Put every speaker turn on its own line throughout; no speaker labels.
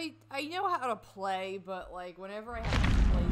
I I know how to play, but like whenever I have to play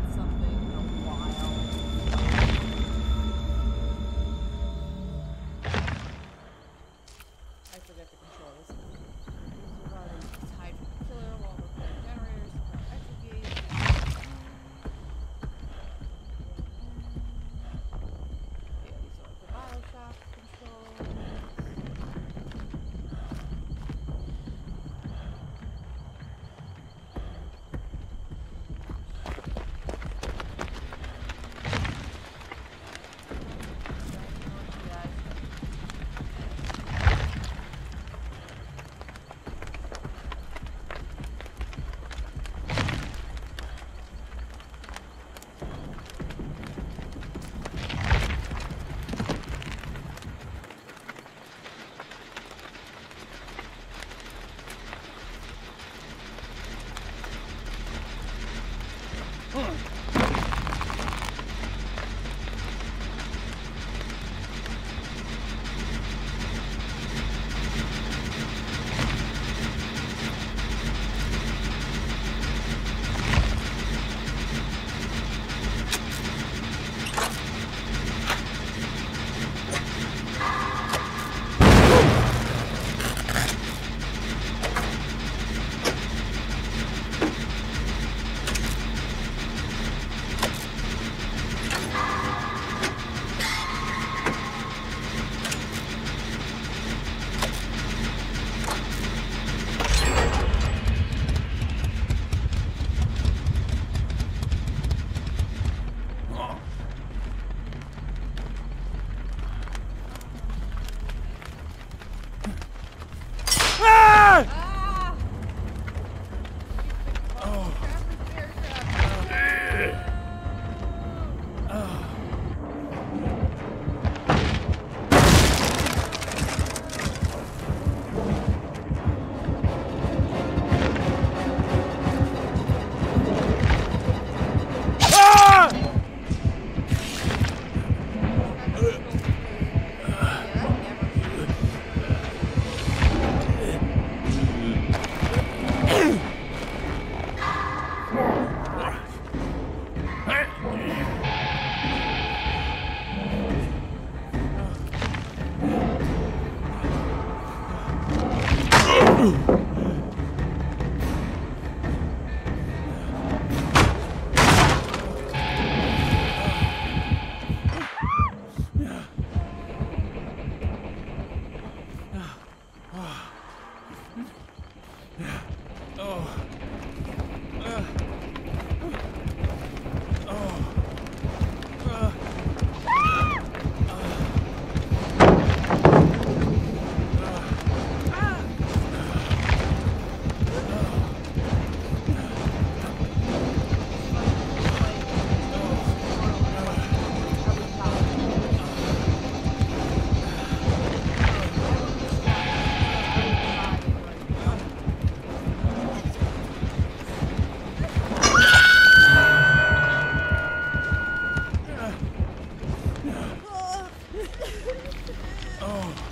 Oh.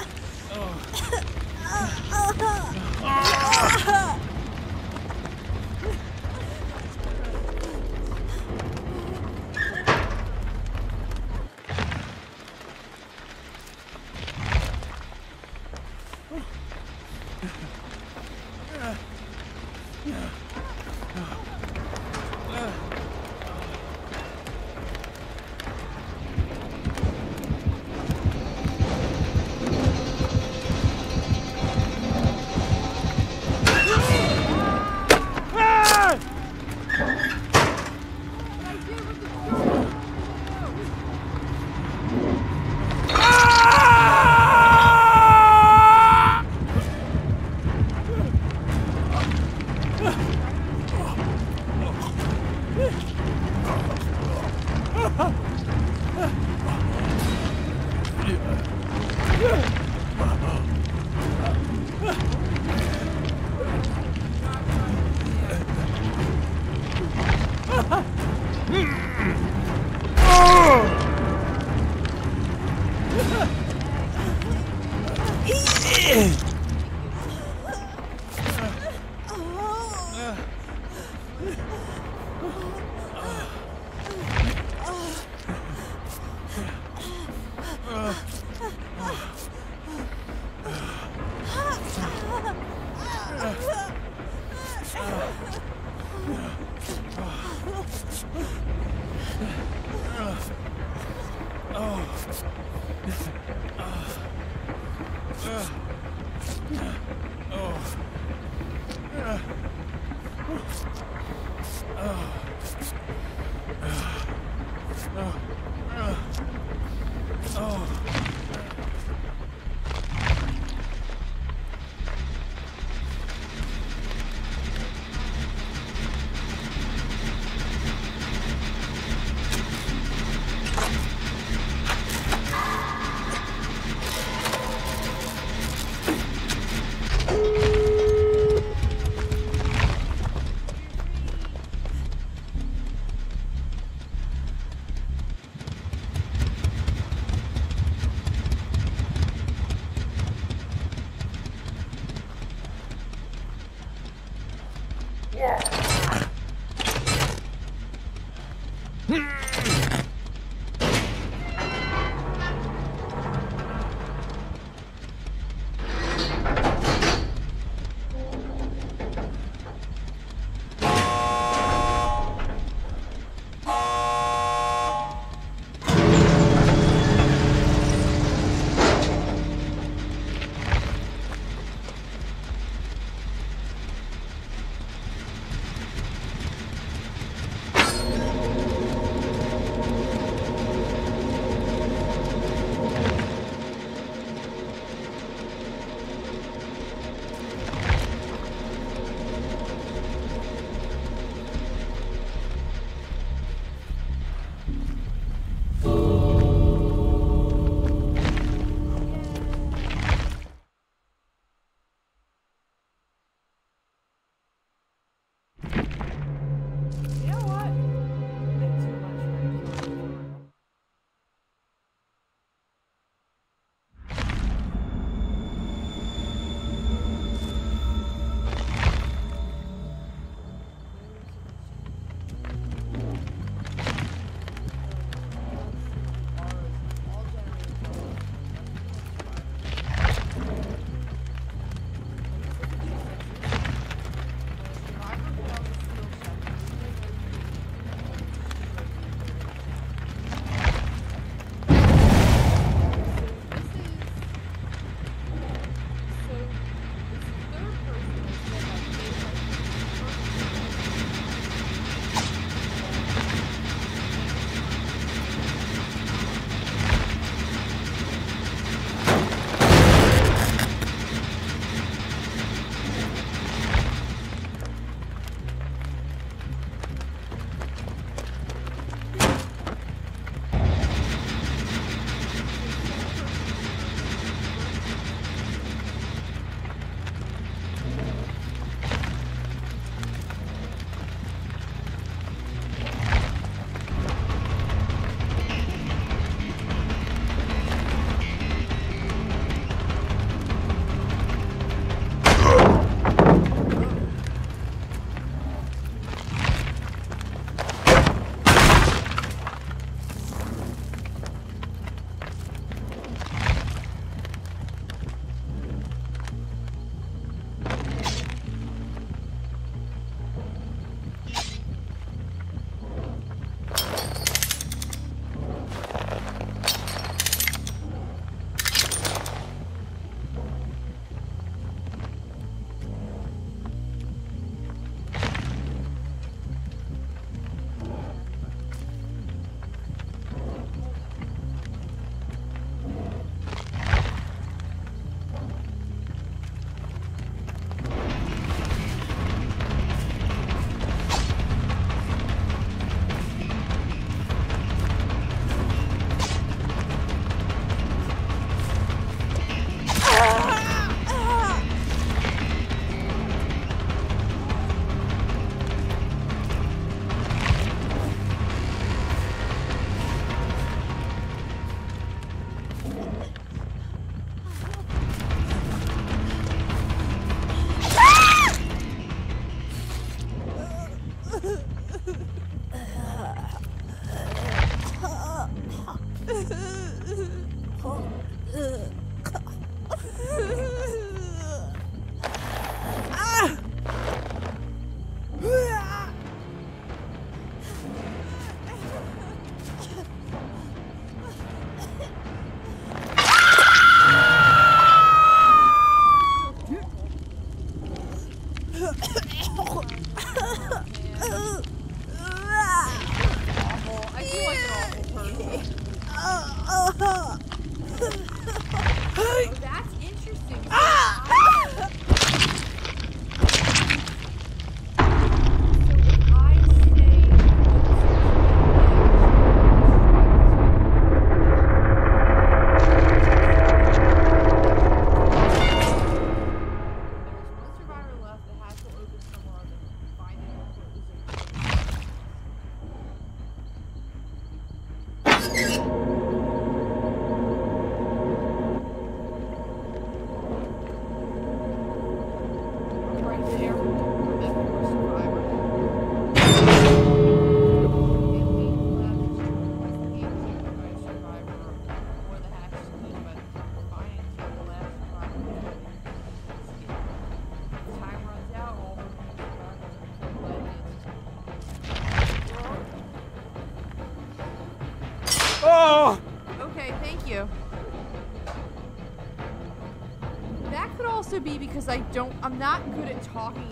I'm not good at talking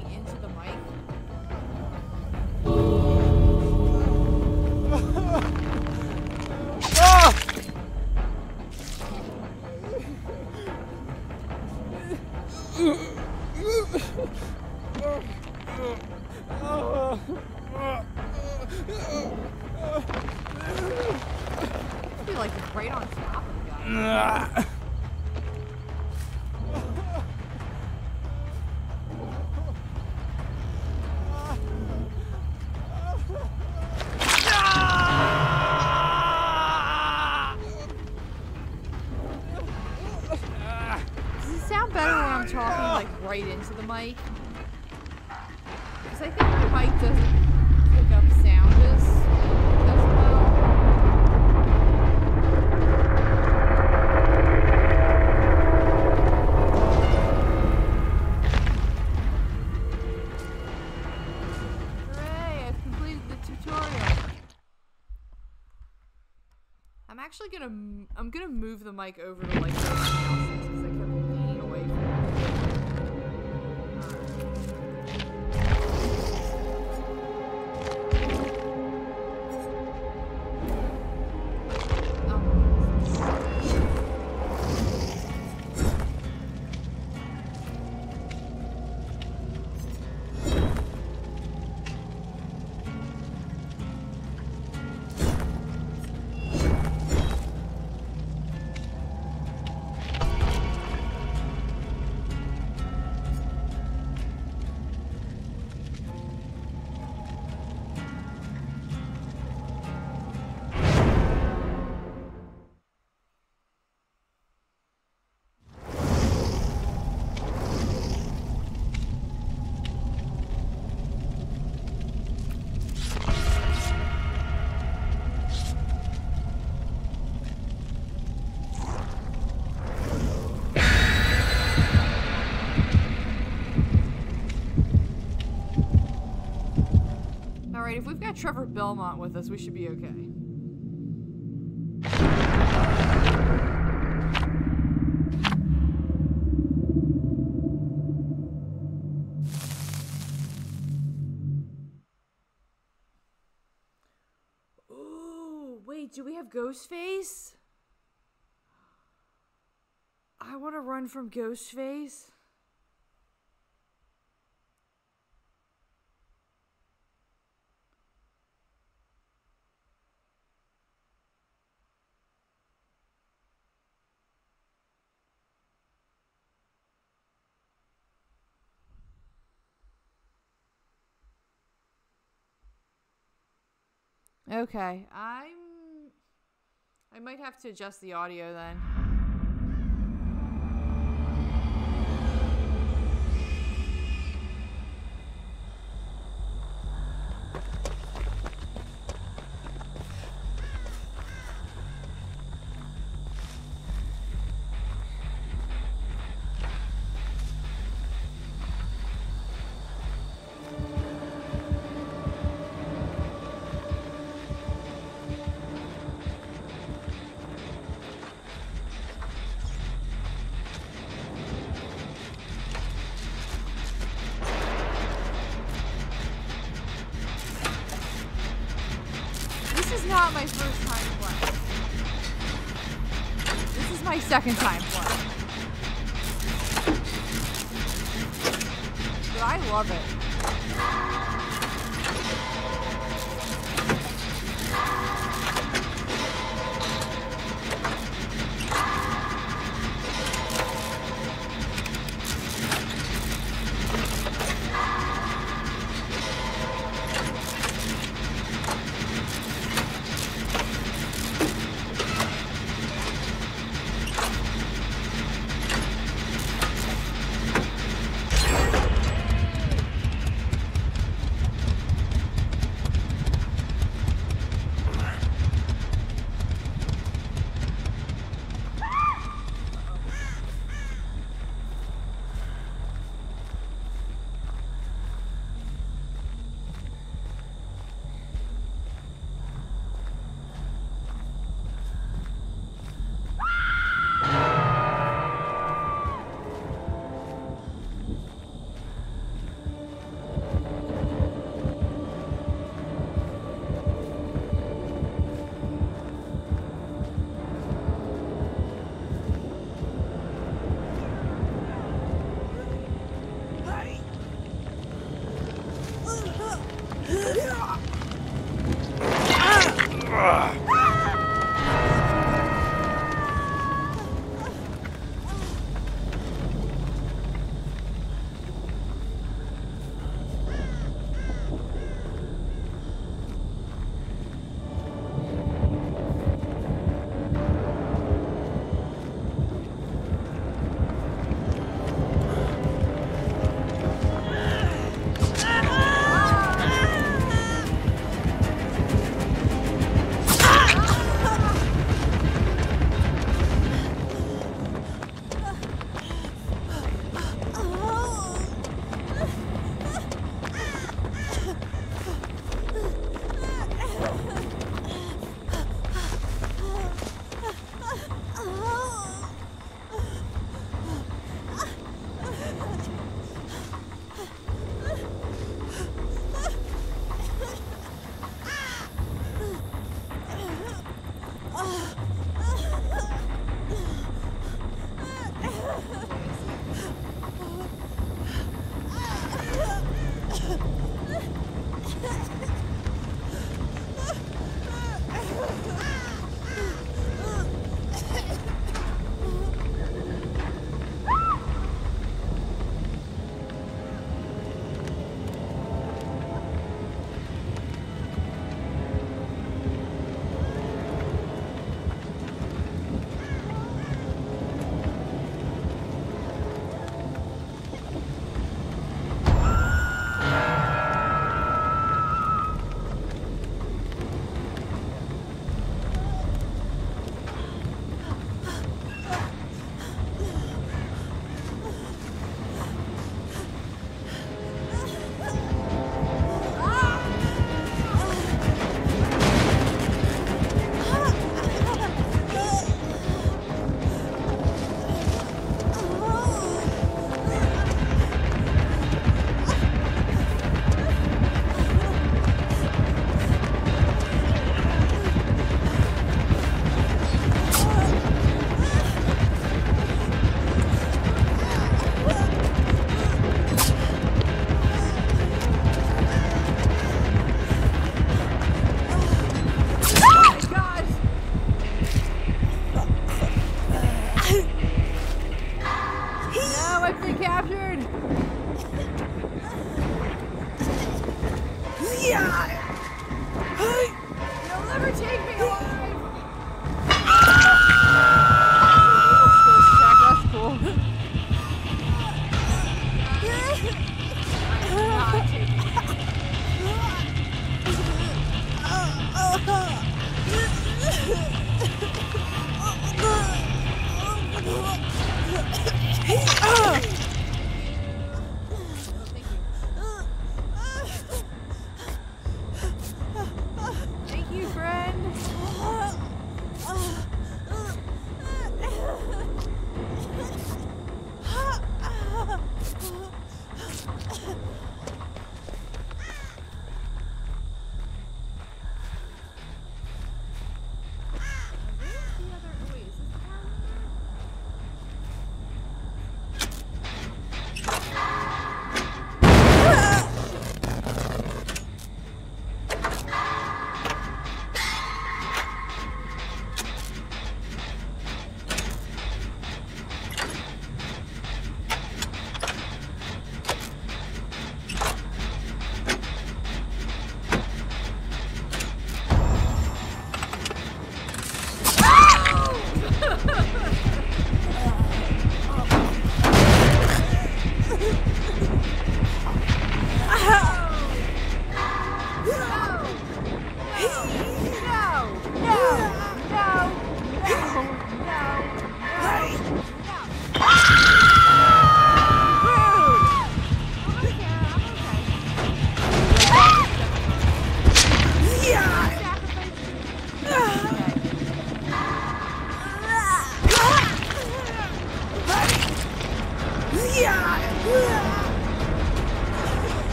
gonna move the mic over to got Trevor Belmont with us, we should be okay. Ooh, wait, do we have Ghostface? I want to run from Ghostface. Okay, I'm. I might have to adjust the audio then. My first time playing. This is my second time playing. But I love it.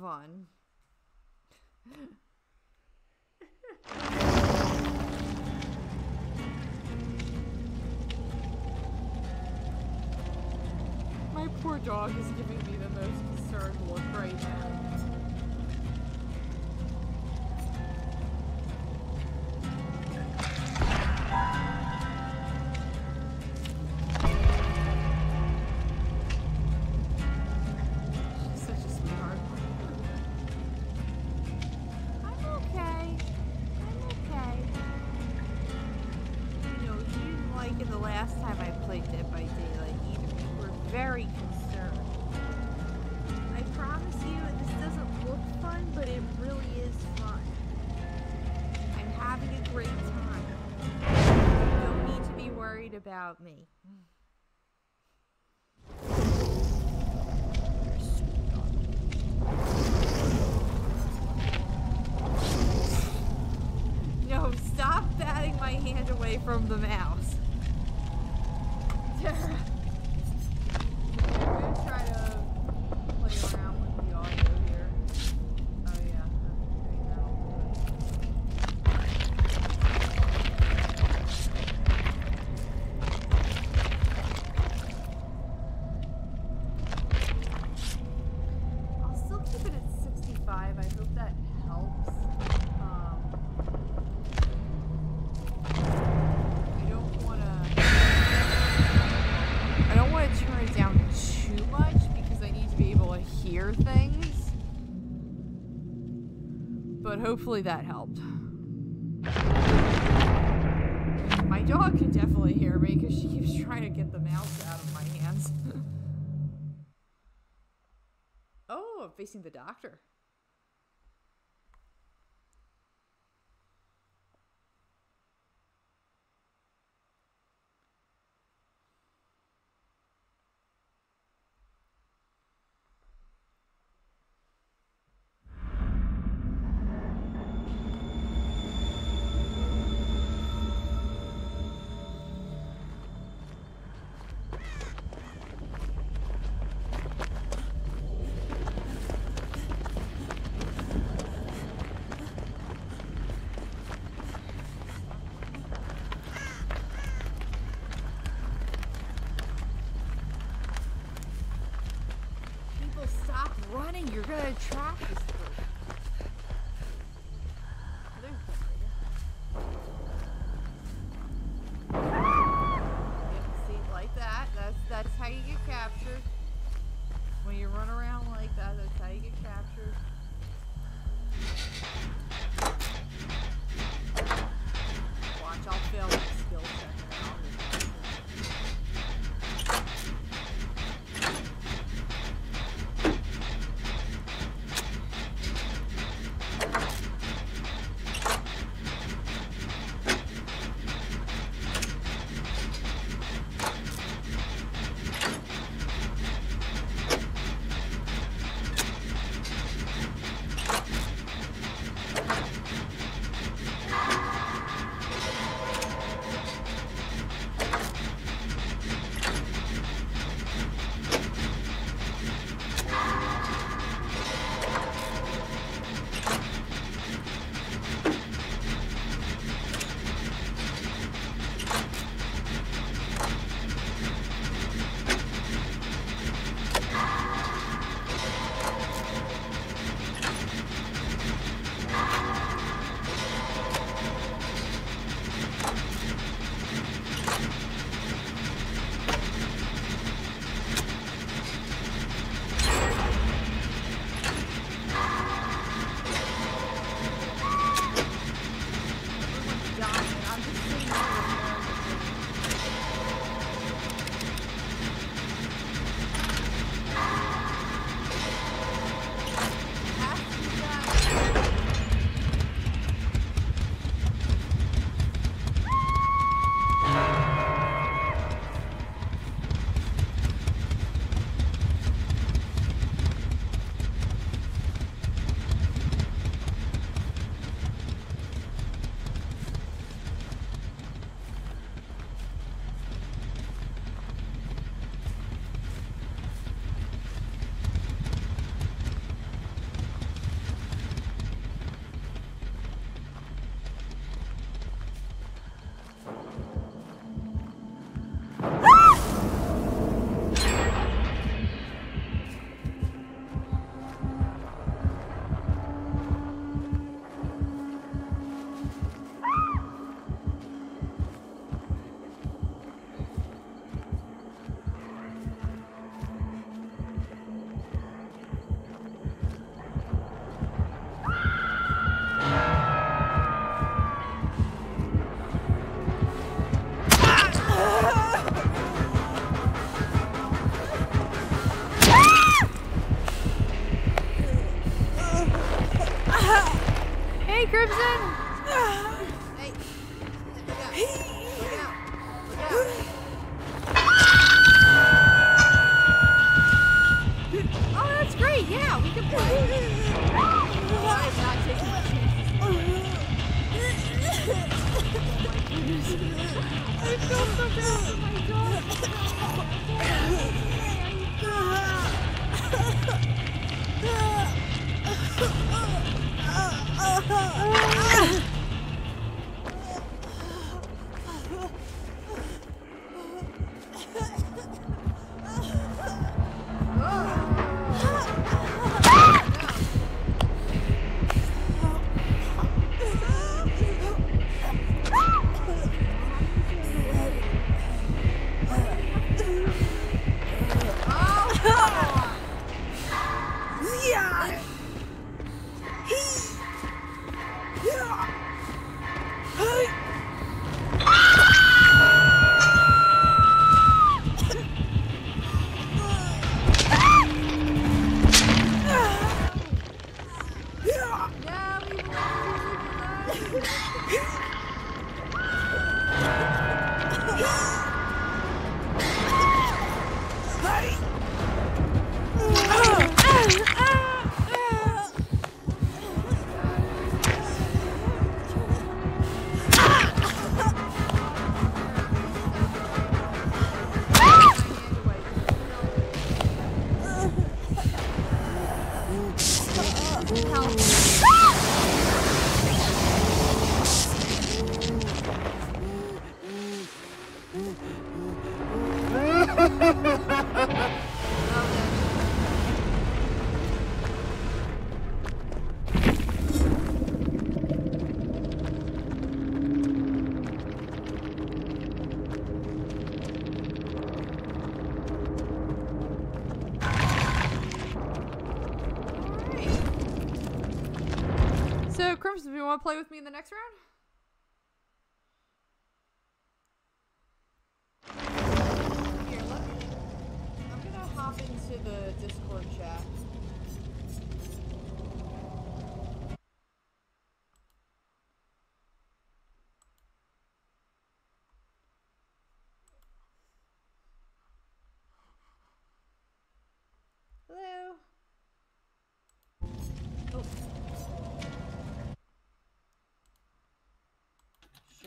Fun. My poor dog is But hopefully that helped. My dog can definitely hear me because she keeps trying to get the mouse out of my hands. oh, I'm facing the doctor. you're gonna attract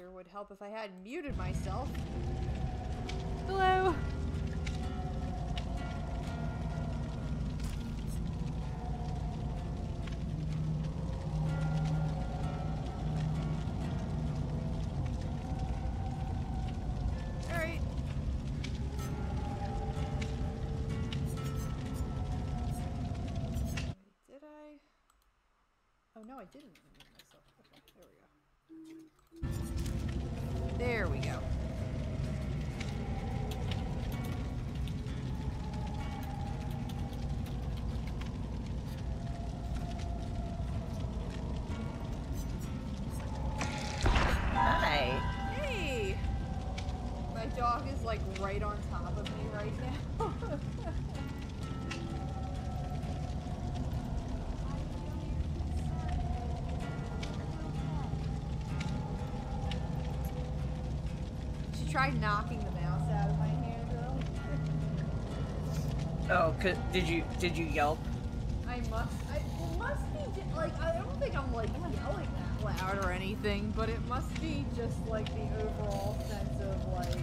Sure would help if I hadn't muted myself. Hello. Alright. Did I? Oh no, I didn't tried knocking the mouse out of my hand earlier.
Oh, c- did you did you yelp?
I must. I, it must be like I don't think I'm like yelling that loud or anything, but it must be just like the overall sense of like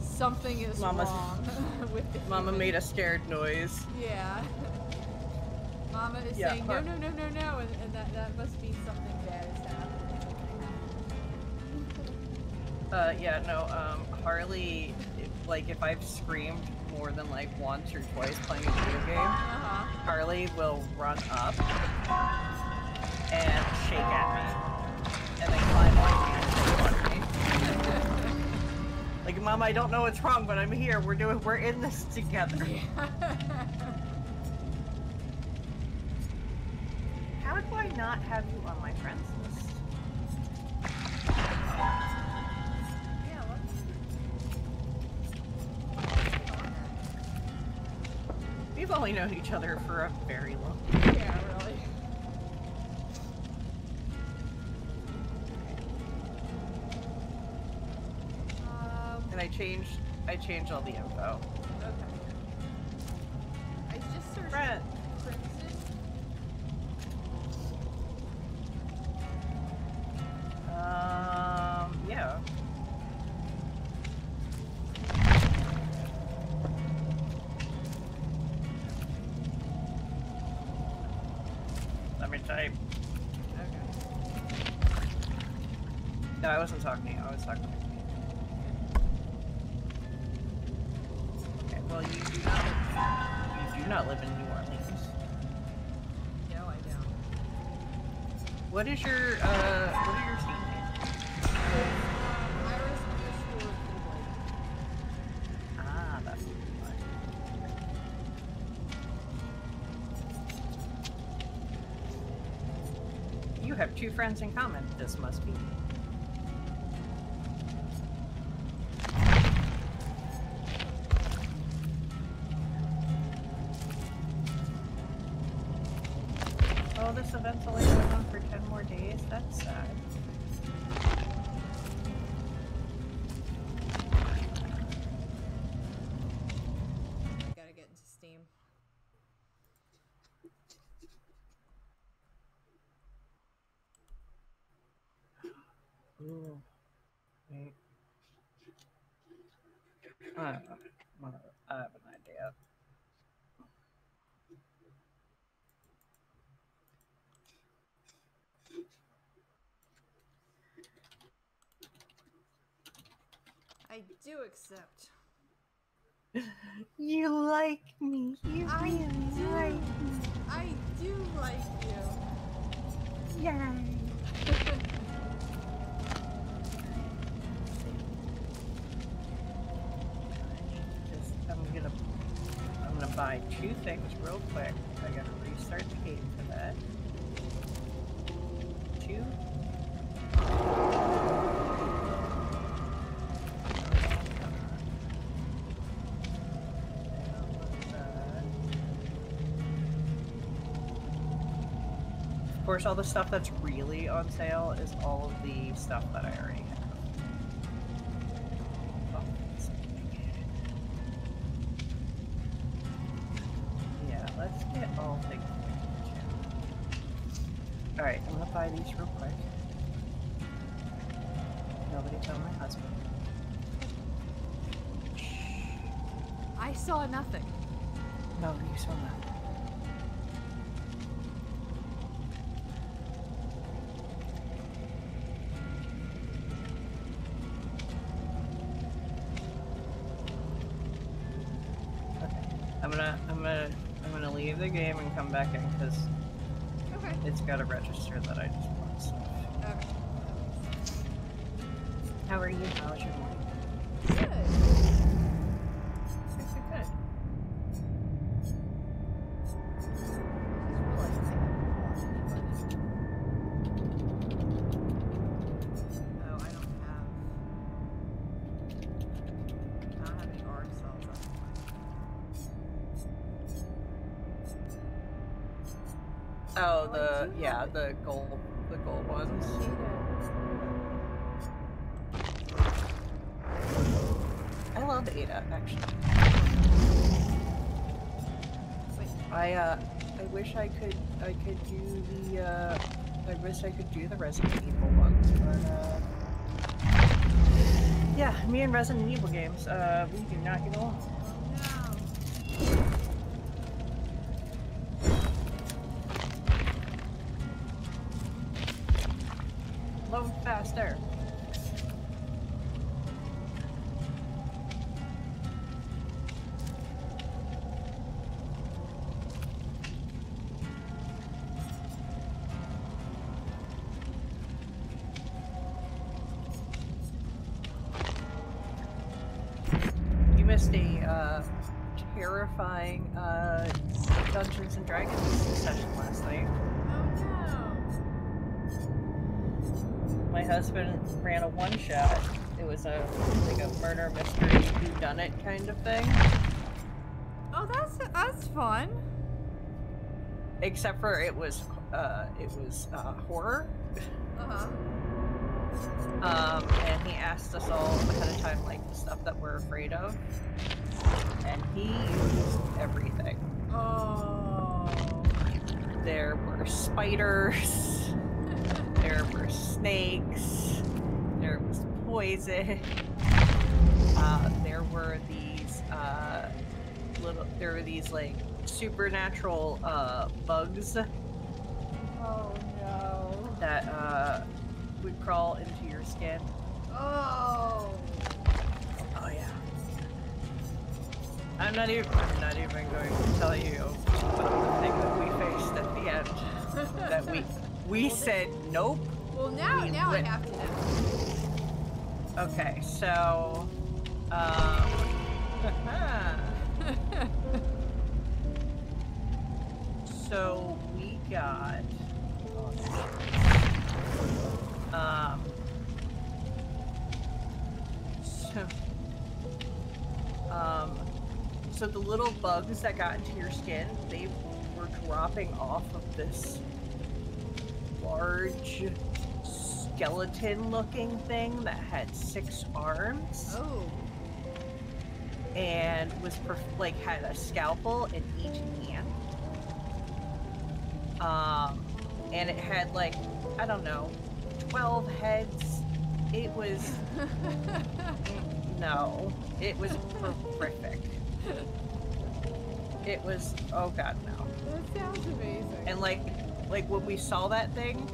something is
Mama's-
wrong with the
Mama made a scared noise.
Yeah. Mama is
Yeah,
saying no, no, no, no, no, and, and that that must be something
Uh, yeah, no. Um, Harley, if- like if I've screamed more than like once or twice playing a video game,
Uh huh.
Harley will run up and shake at me, and then climb on me and shake on me. Like, Mom, I don't know what's wrong, but I'm here. We're doing, we're in this together. How do I not have you on my friends We've known each other for a very long.
Yeah, really. Um,
And I changed, I changed all the info. Two friends in common. This must be.
Do accept.
You like me. You
I
really
do.
like me.
I do like you.
Yay. I'm gonna, I'm gonna buy two things real quick. I gotta restart the game for that. Two. Course, all the stuff that's really on sale is all of the stuff that I already have. Oh, Yeah, let's get all things. Alright, I'm gonna buy these real quick. Nobody tell my husband.
I saw nothing.
No, you saw that. Because
Okay.
it's got to register that I just want stuff.
Okay.
How are you? How's your morning?
Oh,
the yeah, the gold, the gold ones. I love Ada actually. I uh, I wish I could, I could do the, uh, I wish I could do the Resident Evil ones, but uh, yeah, me and Resident Evil games, uh, we do not get along. Ran a one shot. It was a like a murder mystery who done it kind of thing.
Oh, that's that's fun.
Except for it was uh it was uh horror.
Uh huh.
Um and he asked us all ahead of time like the stuff that we're afraid of. And he used everything.
Oh.
There were spiders, there were snakes, poison. Uh, there were these uh, little. There were these like supernatural uh, bugs
Oh no.
that uh, would crawl into your skin.
Oh.
Oh yeah. I'm not even. I'm not even going to tell you about the thing that we faced at the end. That we we
Well,
said nope.
Well, now
We
now I
went-
have to know.
Okay, so um so we got um so um so the little bugs that got into your skin they were dropping off of this large skeleton looking thing that had six arms
Oh.
and was perf- like had a scalpel in each hand. Um, and it had like I don't know, twelve heads. It was no, it was horrific. It was oh god no.
that sounds amazing.
And like like when we saw that thing,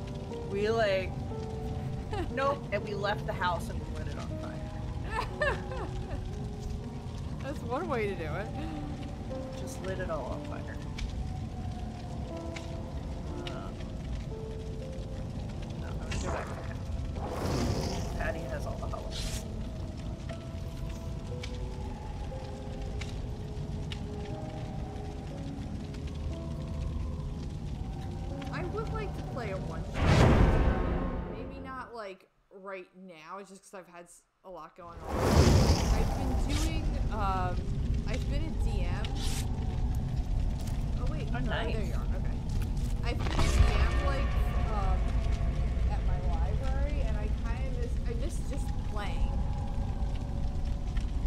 we like nope, and we left the house and we lit it on fire.
That's one way to do it.
Just lit it all on fire.
Right now, It's just because I've had a lot going on. I've been doing, um, I've been a DM. Oh wait,
Oh,
no, there you are. Okay. I've been a DM like um, at my library, and I kind of miss, I miss just playing.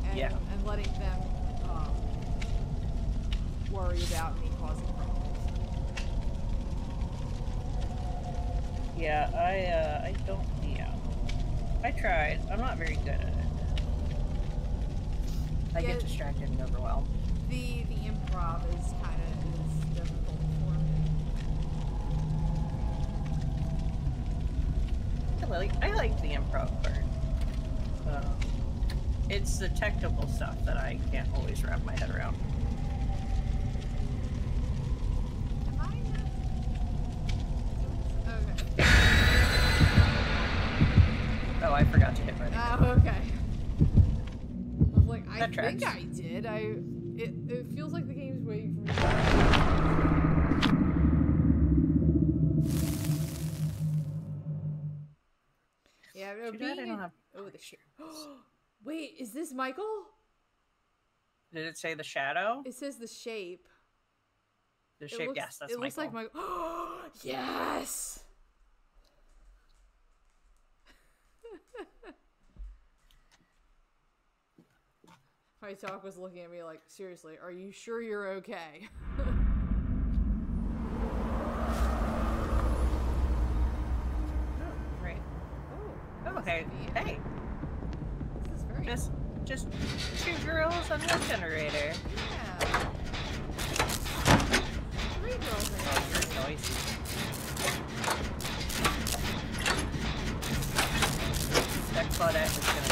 And,
Yeah.
and letting them um, worry about me causing problems.
Yeah, I uh, I don't. Yeah, I tried. I'm not very good at it. I
Yeah.
get distracted and overwhelmed.
The the improv is kind of is difficult for me.
I like, I like the improv part. Um, it's the technical stuff that I can't always wrap my head around.
Am I not? Okay.
Oh, I forgot to hit ready.
Oh, okay. I was like, I
That
think. I did. I it it feels like the game's waiting for me. Yeah, no,
Too bad
being
I don't have.
Oh, the shit. Wait, is this Michael?
Did it say the shadow?
It says the shape.
The
It
shape.
looks,
yes, that's
it looks like
Michael.
Michael. yes. My talk was looking at me like, seriously, are you sure you're okay?
Oh, right.
oh,
Okay. Hey,
This is very
just just two girls and one generator.
yeah. Three girls in
Oh,
here.
you're noisy. That Claudette is gonna.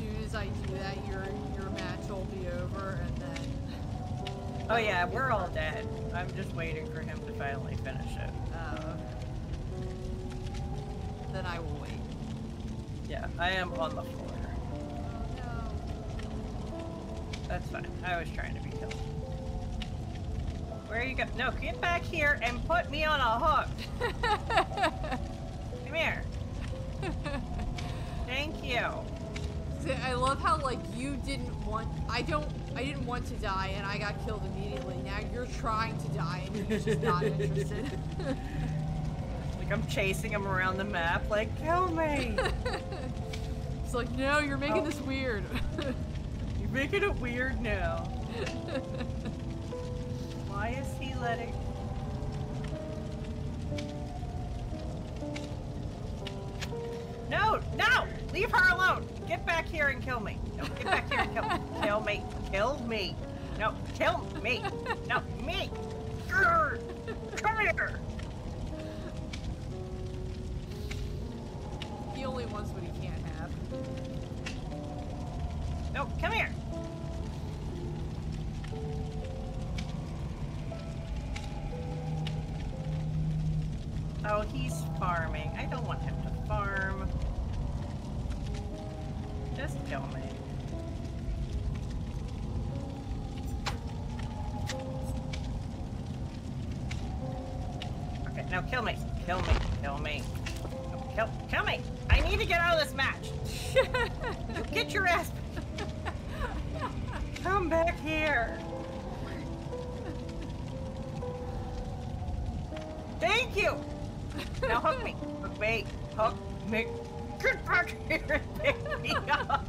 Soon as I do that, your your match will be over, and then
Oh yeah, we're all dead. I'm just waiting for him to finally finish it.
uh, then I will wait.
Yeah, I am on the floor.
Oh
That's fine. I was trying to be killed. Where are you go? No, get back here and put me on a hook. Come here. Thank you.
I love how like you didn't want. I don't. I didn't want to die, and I got killed immediately. Now you're trying to die, and you're just not interested.
Like I'm chasing him around the map, like kill me.
it's like, no, you're making
Oh.
this weird.
You're making it weird now. Why is he letting? Back here and kill me. No, get back here and kill me. Kill me. Kill me. No, kill me. No, me. Grr. Come here.
he only wants what he can't have.
Kill me. Kill me. Kill me. Kill, kill me. I need to get out of this match. Get your ass. Come back here. Thank you. Now hook me. Hook me. Hook me. Get back here and pick me up.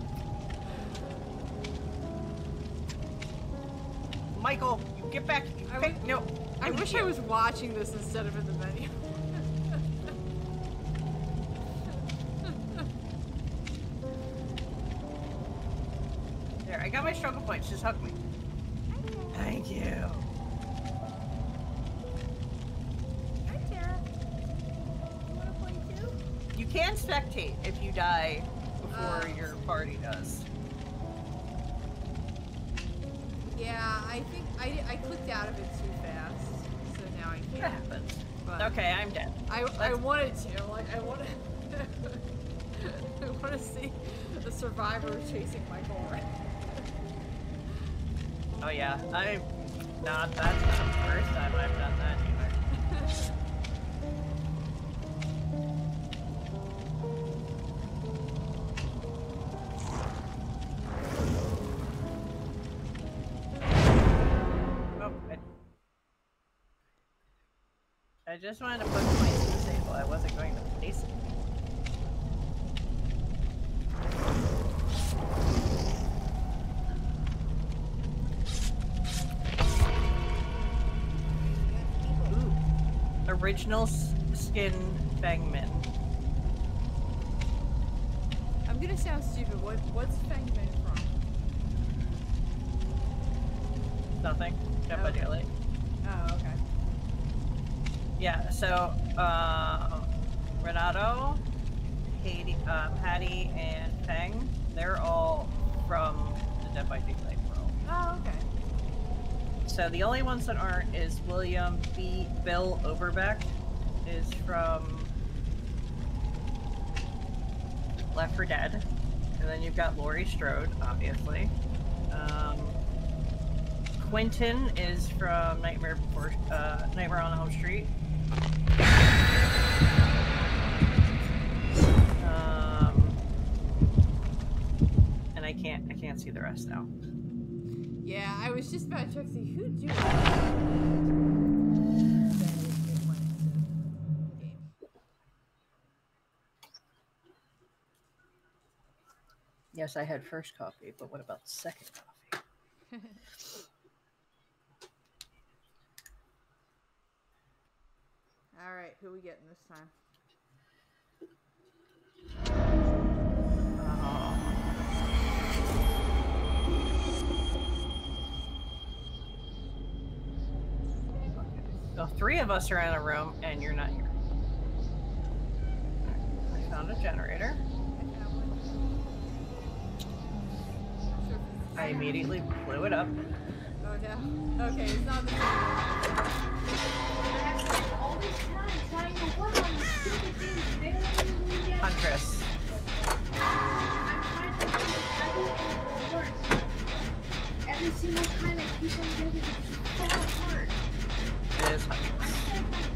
Michael, you get back.
I
no.
I wish I was watching this instead of in the
Just hug me. Thank you.
Hi, Tara. You wanna play too?
You can spectate if you die before
Oh.
your party does.
Yeah, I think I, I clicked out of it too fast, so now I can't.
That happens.
But
Okay, I'm dead.
I, I
Let's-
wanted to, like, I wanted, I want to see the survivor chasing my around.
Oh yeah, I'm not. That's not the first time I've done that either. Oh, I just wanted to put my to the table. I wasn't going to place it. Original skin Feng Min.
I'm gonna sound stupid. What what's Feng Min from?
Nothing. Dead by
Okay.
Daylight.
Oh, okay.
Yeah, so uh, Renato, Haiti, uh, Patty, and Feng, they're all from the Dead by Daylight world.
Oh, okay.
So the only ones that aren't is William B. Bill Overbeck is from Left 4 Dead, and then you've got Laurie Strode, obviously. Um, Quentin is from Nightmare Before uh, Nightmare on Elm Street. Um, and I can't I can't see the rest now.
Yeah, I was just about to check see who do.
Yes, I had first coffee, but what about second coffee?
All right, who we getting this time?
So three of us are in a room, and you're not here. I found a generator. I immediately blew it up.
Oh no. Okay, it's not the.
all this time trying to work on the stupid things barely yet.
Huntress.
I'm trying to do everything works. Every single time I keep on doing it, it's so hard.
It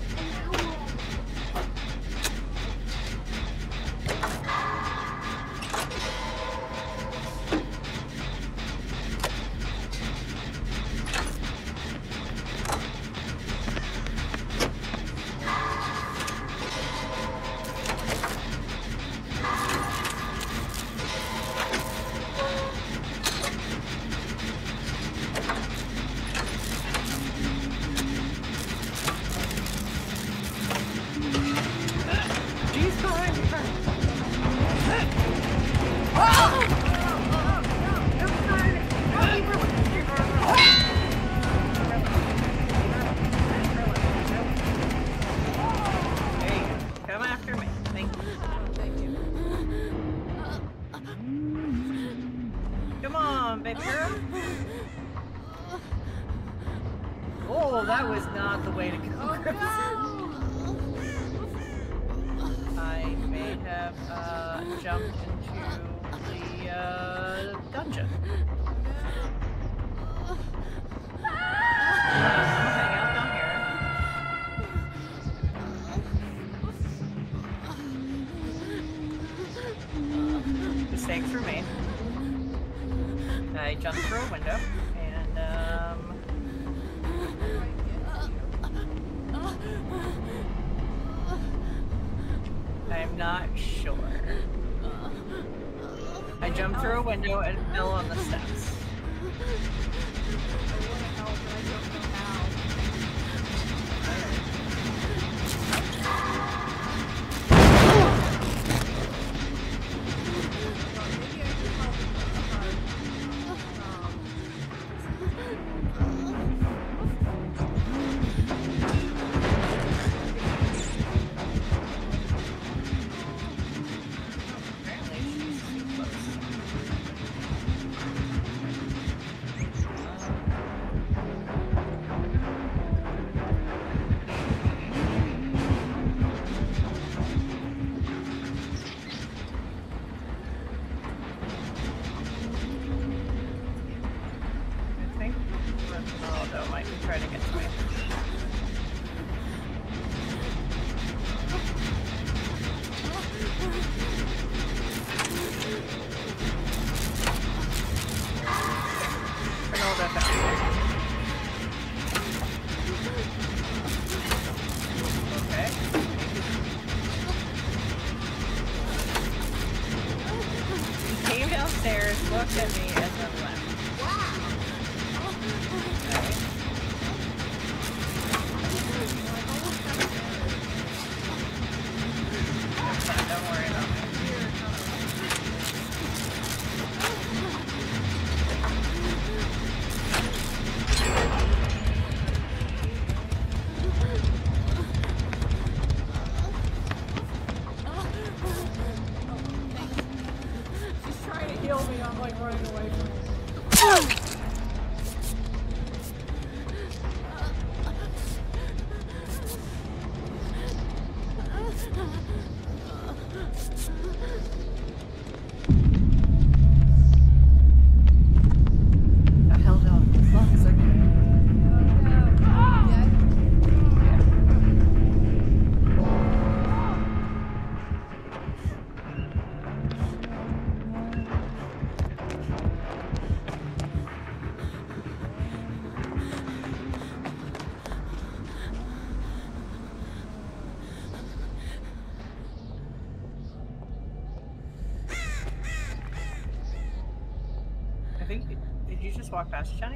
walk past China.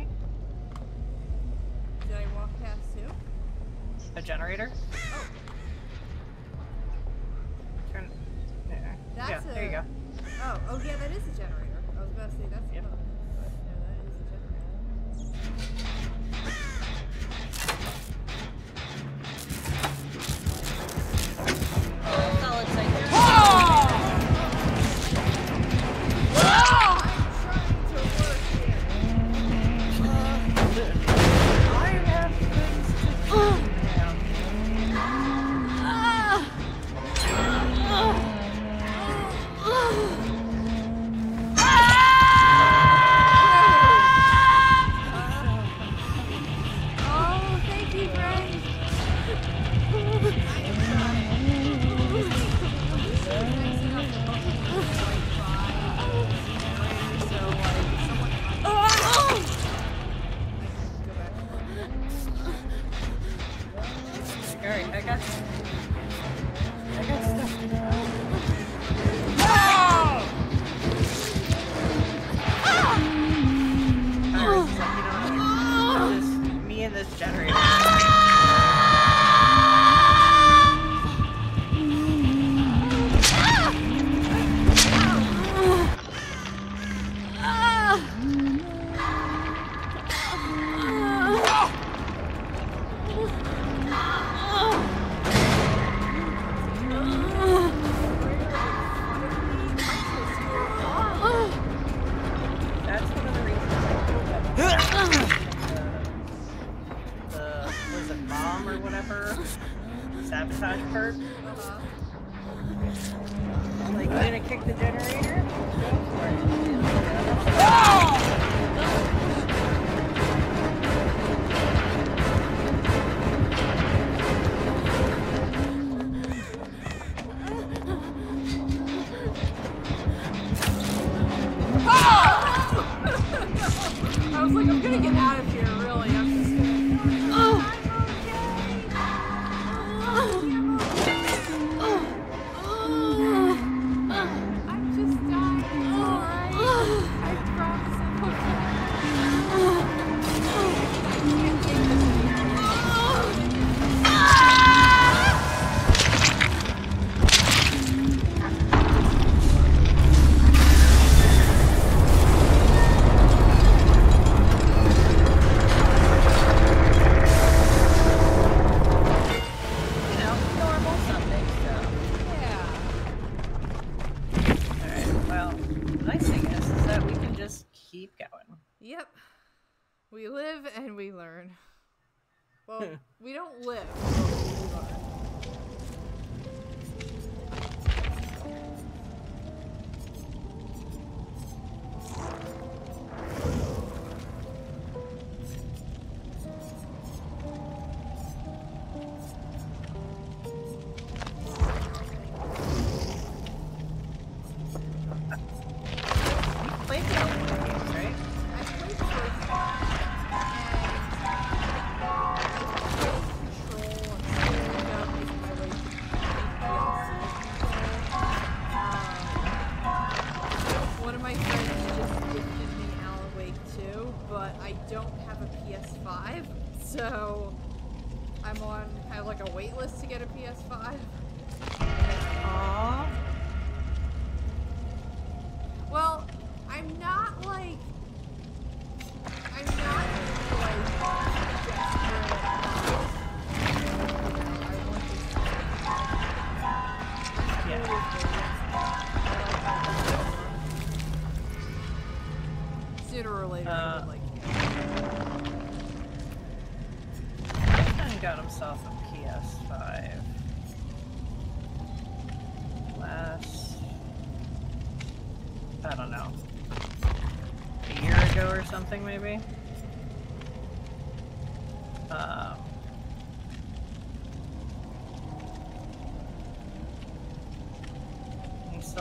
mom or whatever, sabotage perp.
Uh -huh.
Like, you gonna kick the generator? Go for it.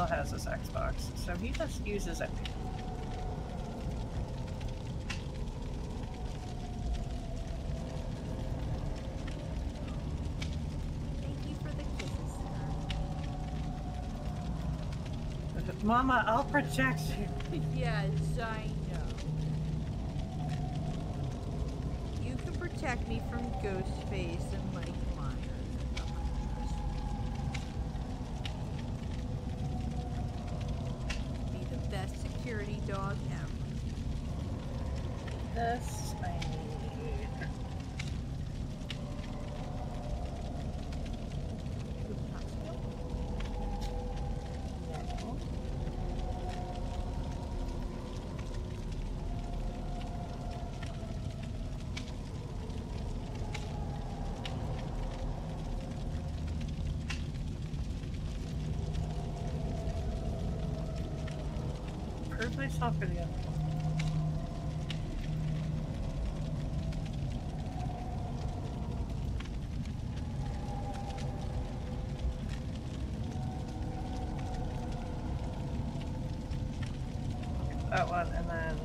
Has this Xbox, so he just uses it.
Thank you for the kisses. Uh,
Mama, I'll protect you.
Yes, I know. You can protect me from Ghostface and Mike Myers. Be the best security dog ever.
This I need. Prove myself for the other one. That one, and then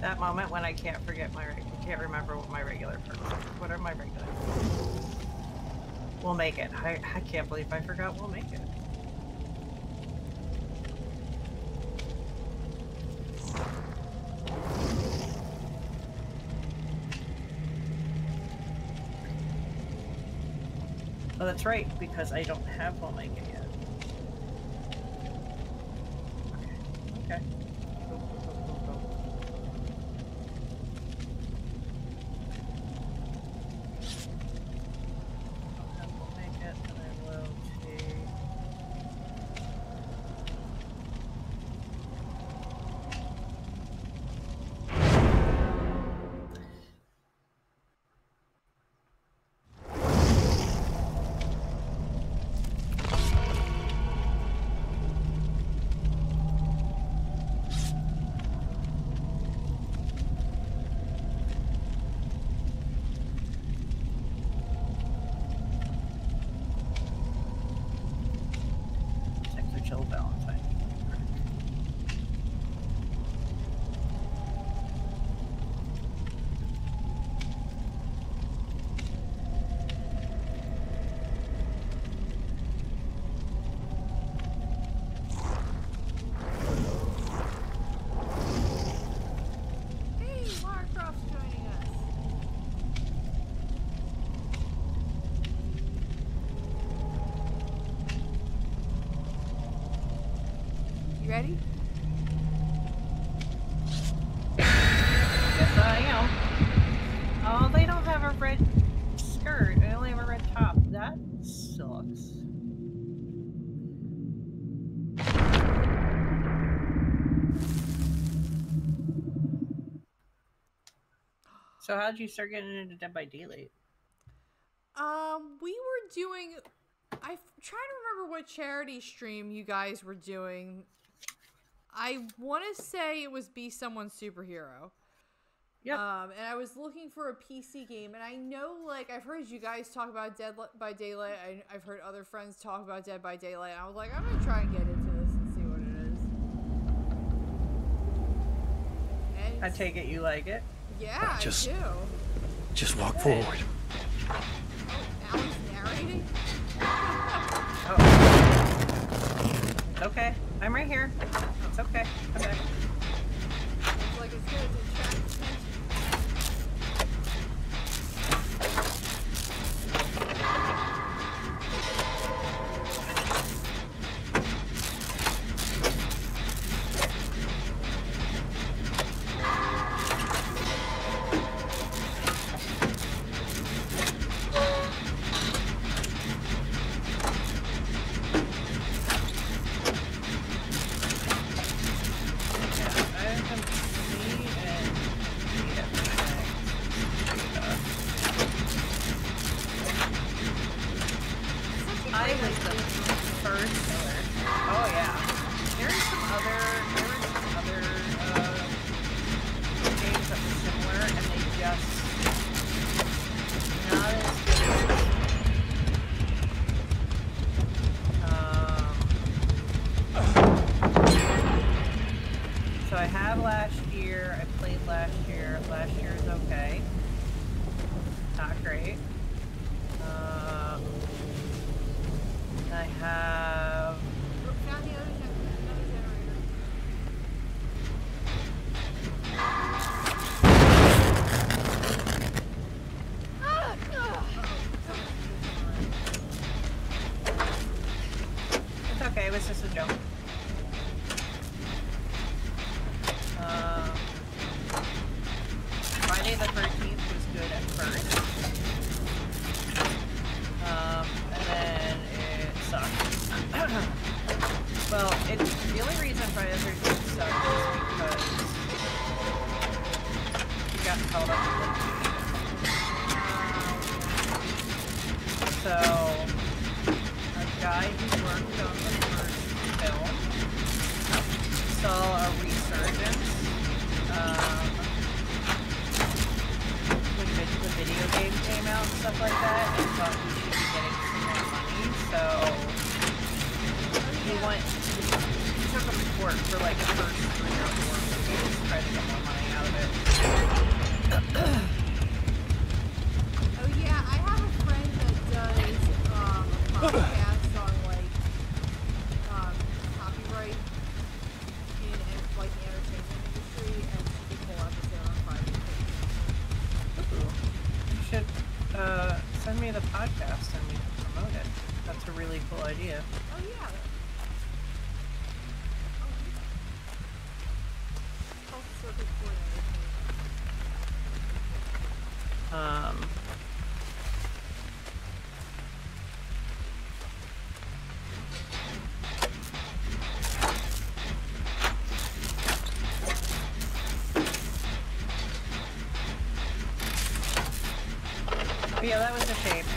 that moment when I can't forget my, reg- can't remember what my regular perks are. What are my regular? We'll make it. I, I can't believe I forgot. We'll make it. Oh, that's right, because I don't have We'll Make It yet. So how'd you start getting into Dead by Daylight?
Um, we were doing. I'm trying to remember what charity stream you guys were doing. I want to say it was Be Someone Superhero.
Yep.
Um, and I was looking for a PC game, and I know, like, I've heard you guys talk about Dead by Daylight. I, I've heard other friends talk about Dead by Daylight. And I was like, I'm gonna try and get into this and see what it is. And
I take it you like it.
Yeah,
just,
I do.
Just walk
Good. forward.
Oh. Okay, I'm right here. It's okay.
Okay. Like it's good.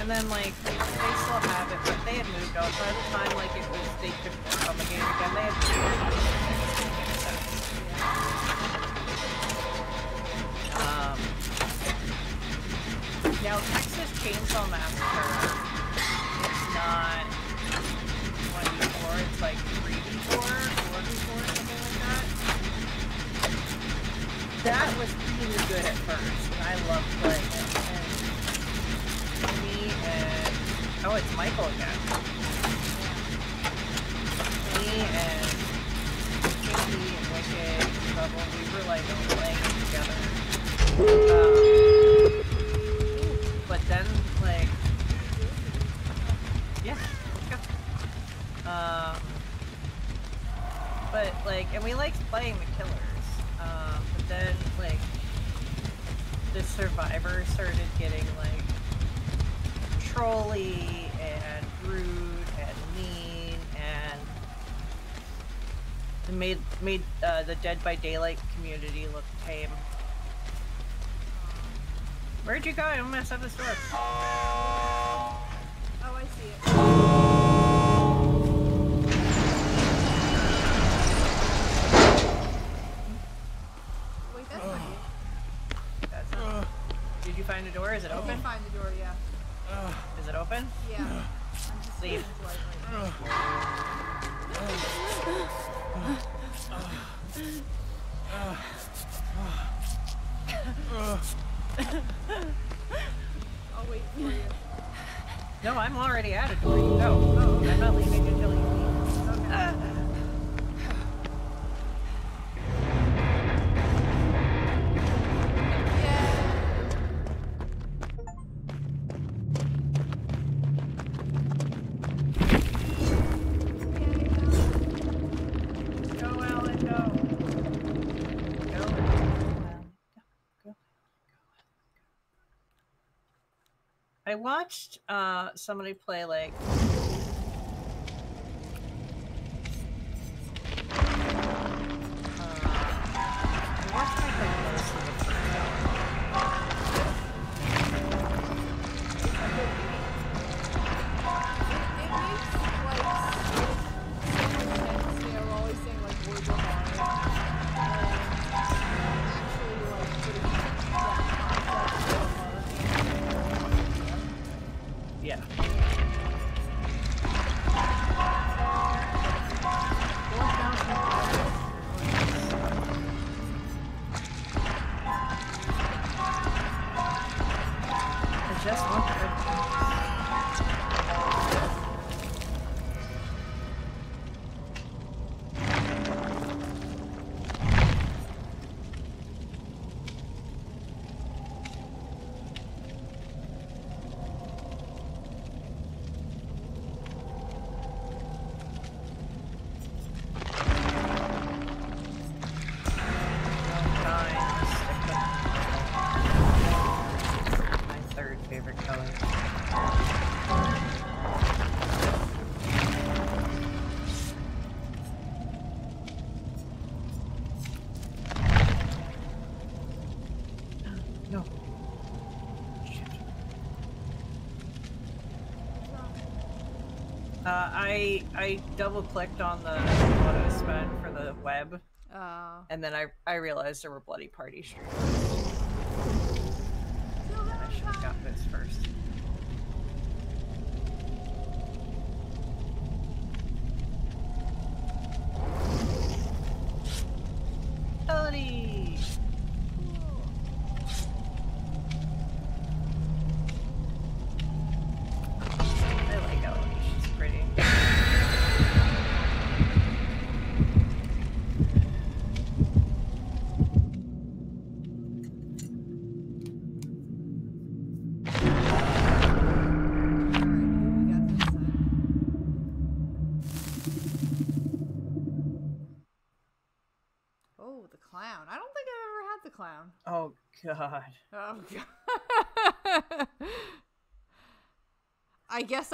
And then like, they still have it, but they had moved over. the Dead by Daylight community looked tame. Where'd you go? I almost have this door.
Oh, I see it. Wait, that's uh,
That's not. Uh, Did you find a door? Is it open?
find the door, yeah.
Uh, Is it open?
Yeah. Leave. I'll
wait
for you.
No, I'm already at it. Where you
no,
I'm not leaving until you leave.
Okay.
Watched uh, somebody play like. I double clicked on the auto sped for the web,
Uh,
and then I I realized there were bloody party streams. I should have got this first.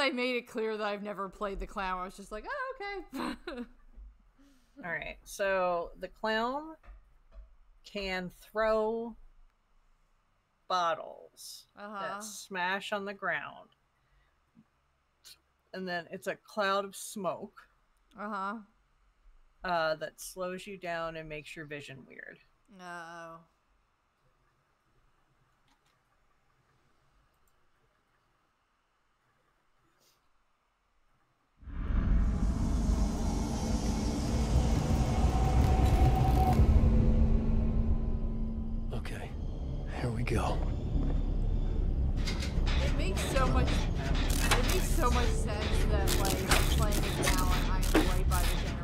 I
made it clear that I've never played the clown. I was just like, oh, okay.
Alright, so the clown can throw bottles
uh-huh.
that smash on the ground. And then it's a cloud of smoke
Uh-huh.
uh, that slows you down and makes your vision weird.
No.
Here we go.
It makes so much it makes so much sense that like playing it now and I am right by the generators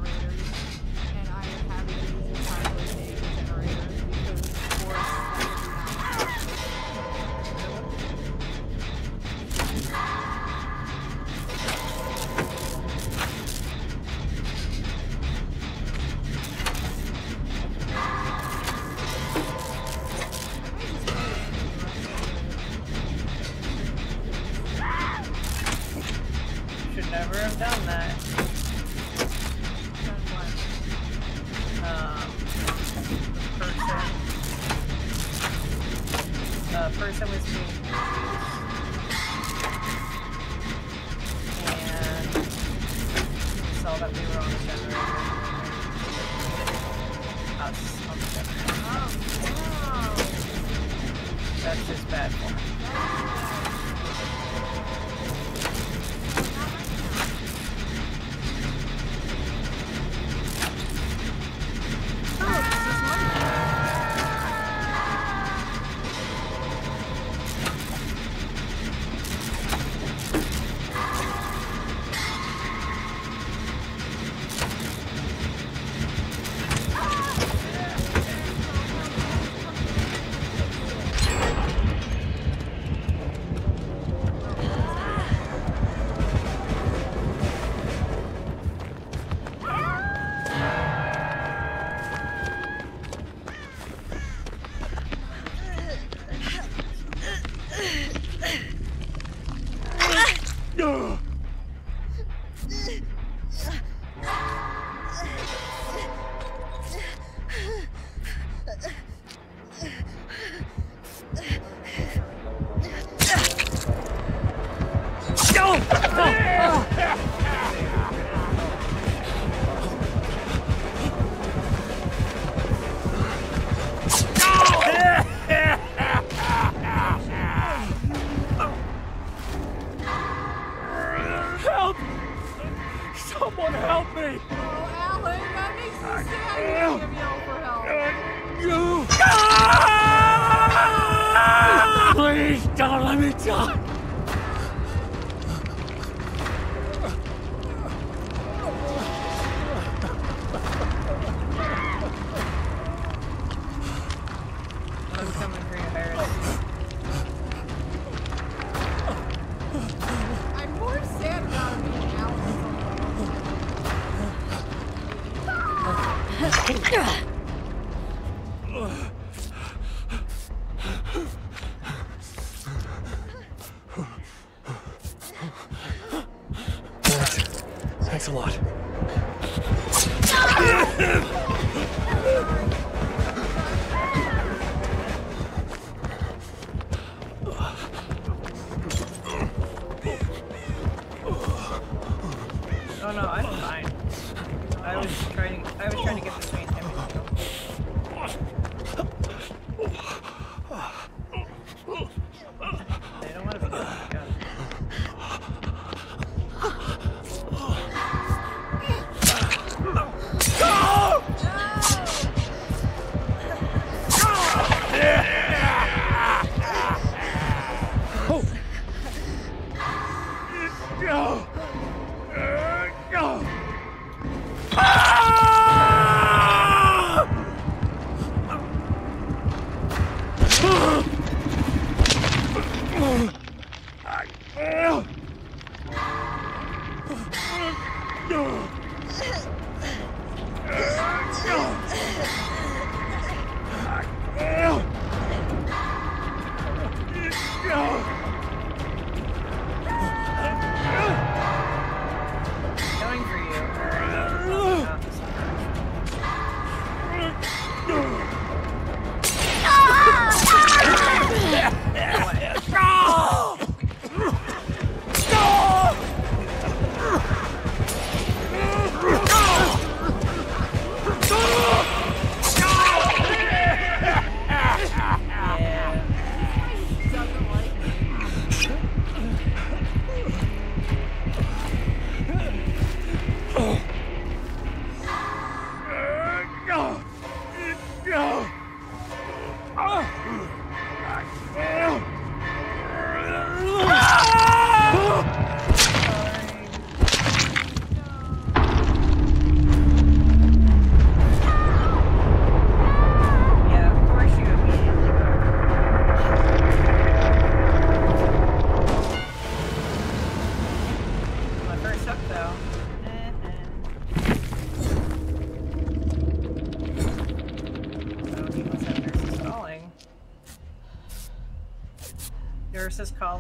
no, I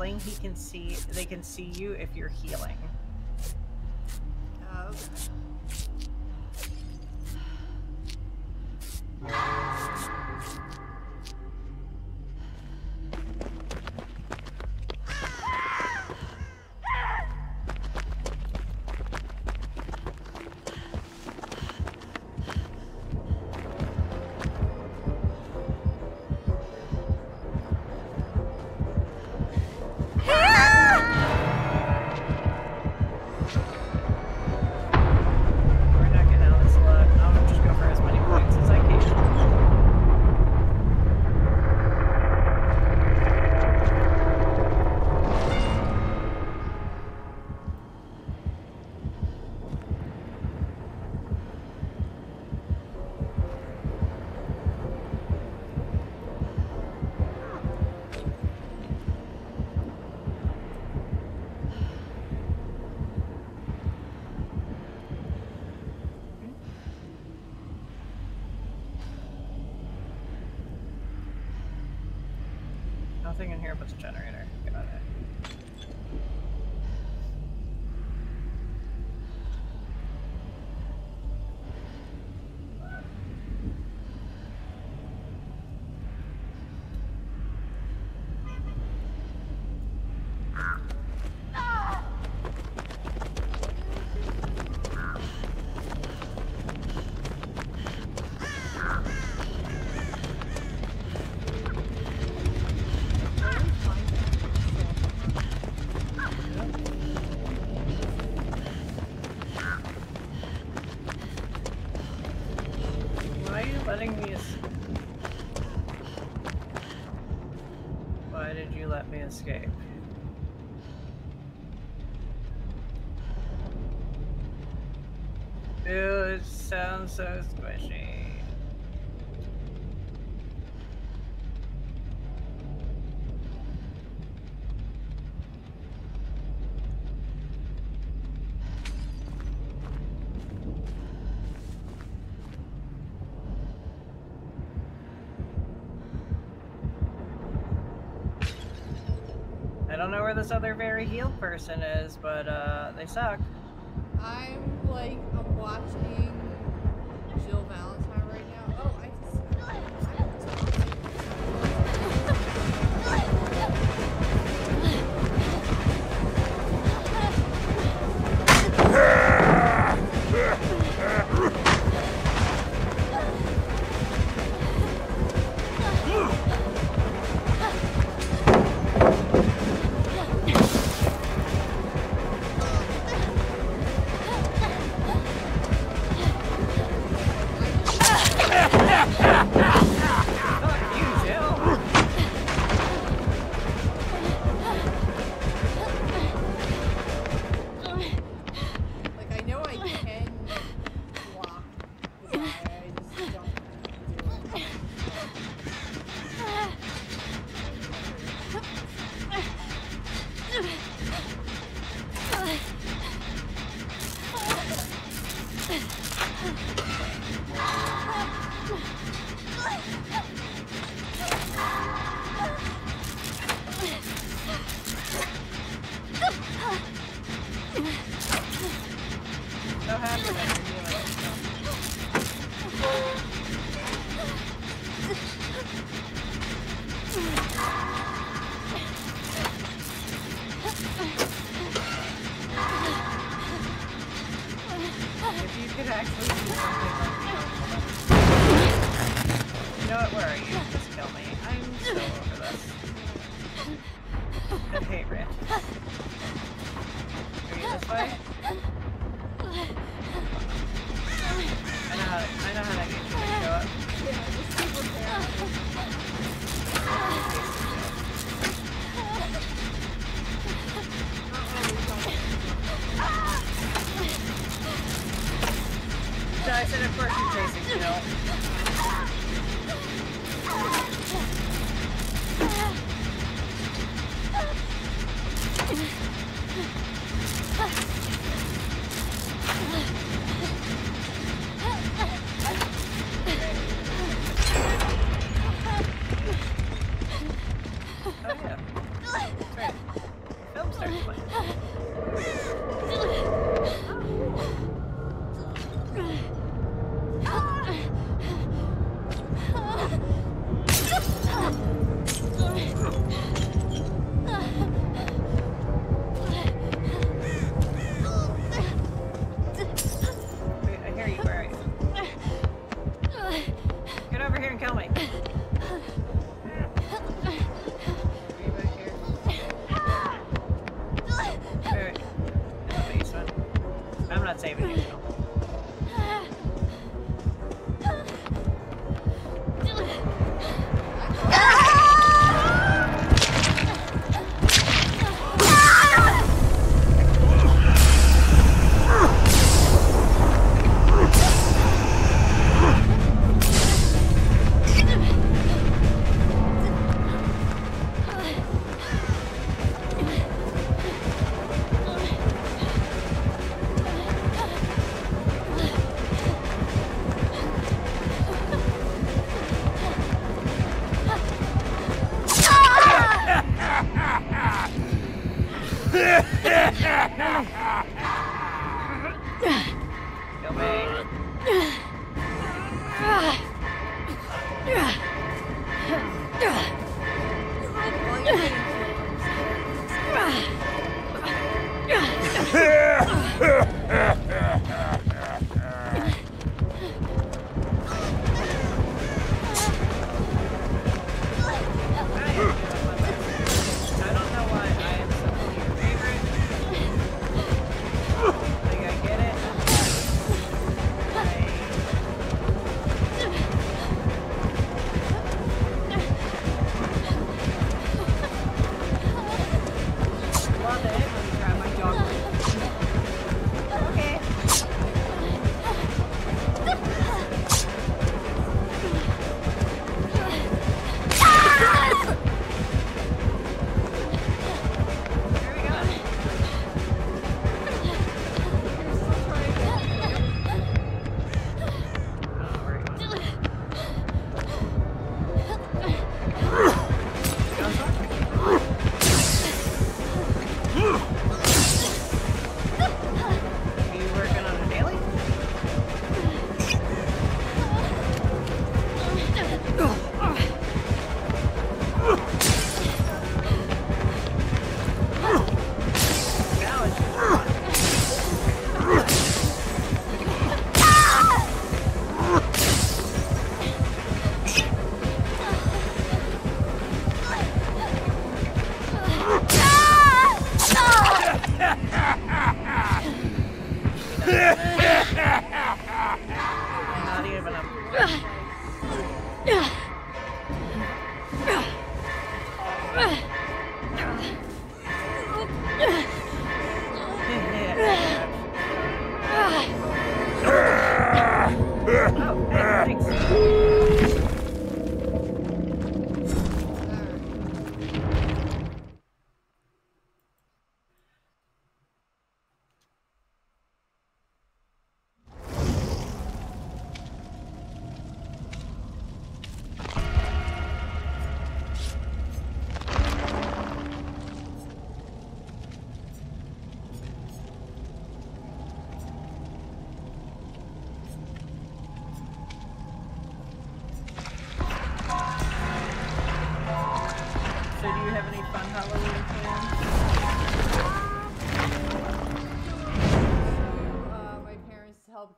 healing, he can see they can see you if you're healing. sounds so squishy. I don't know where this other very healed person is, but uh, they suck.
I'm like, I'm watching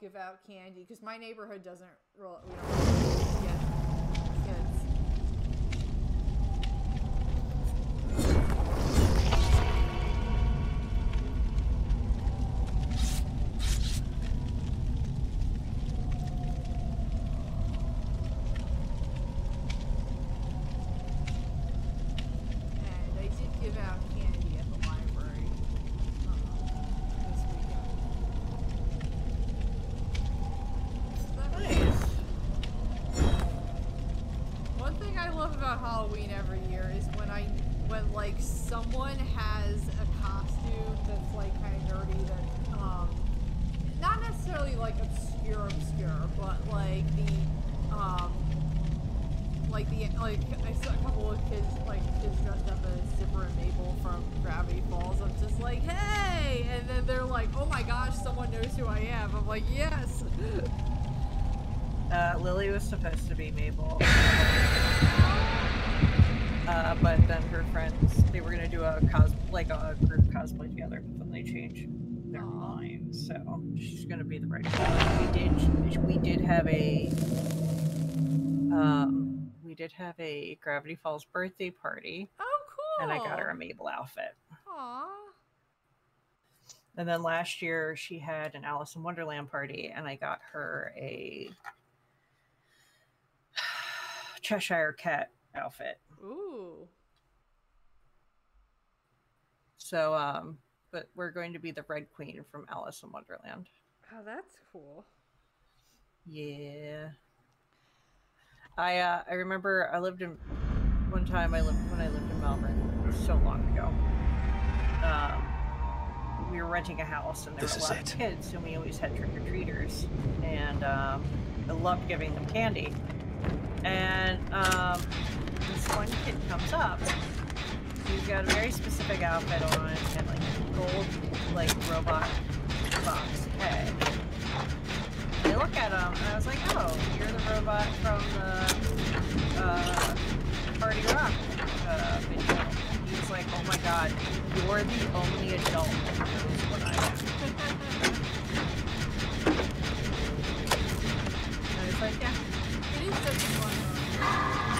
give out candy because my neighborhood doesn't get kids. And I did give out candy at the library um, this weekend.
Nice.
One thing I love about Halloween every year is when I when like someone has a costume that's like kind of nerdy that um not necessarily like obscure obscure but like the um like the like I saw a couple of kids like kids dressed up as Dipper and Mabel from Gravity Falls. I'm just like, hey, and then they're like, oh my gosh, someone knows who I am. I'm like, yes.
Uh, Lily was supposed to be Mabel. Uh, but then her friends, they were gonna do a cos like a group cosplay together, but then they changed their mind. So she's gonna be the right one. We did, we did have a, um, we did have a Gravity Falls birthday party,
Oh, cool.
and I got her a Mabel outfit.
Aww.
And then last year she had an Alice in Wonderland party, and I got her a Cheshire Cat outfit.
Ooh.
So, um, but we're going to be the Red Queen from Alice in Wonderland.
Oh, that's cool.
Yeah. I uh, I remember I lived in one time I lived when I lived in Melbourne so long ago. Um, we were renting a house and there
This
were a lot
it.
of kids and we always had trick or treaters and um, I loved giving them candy. And um, this one kid comes up. He's got a very specific outfit on and like gold like robot box head. I look at him and I was like, oh, you're the robot from the uh, Party Rock uh, video. He was like, oh my god, you're the only adult that knows what I am. I was like, yeah.
Such one.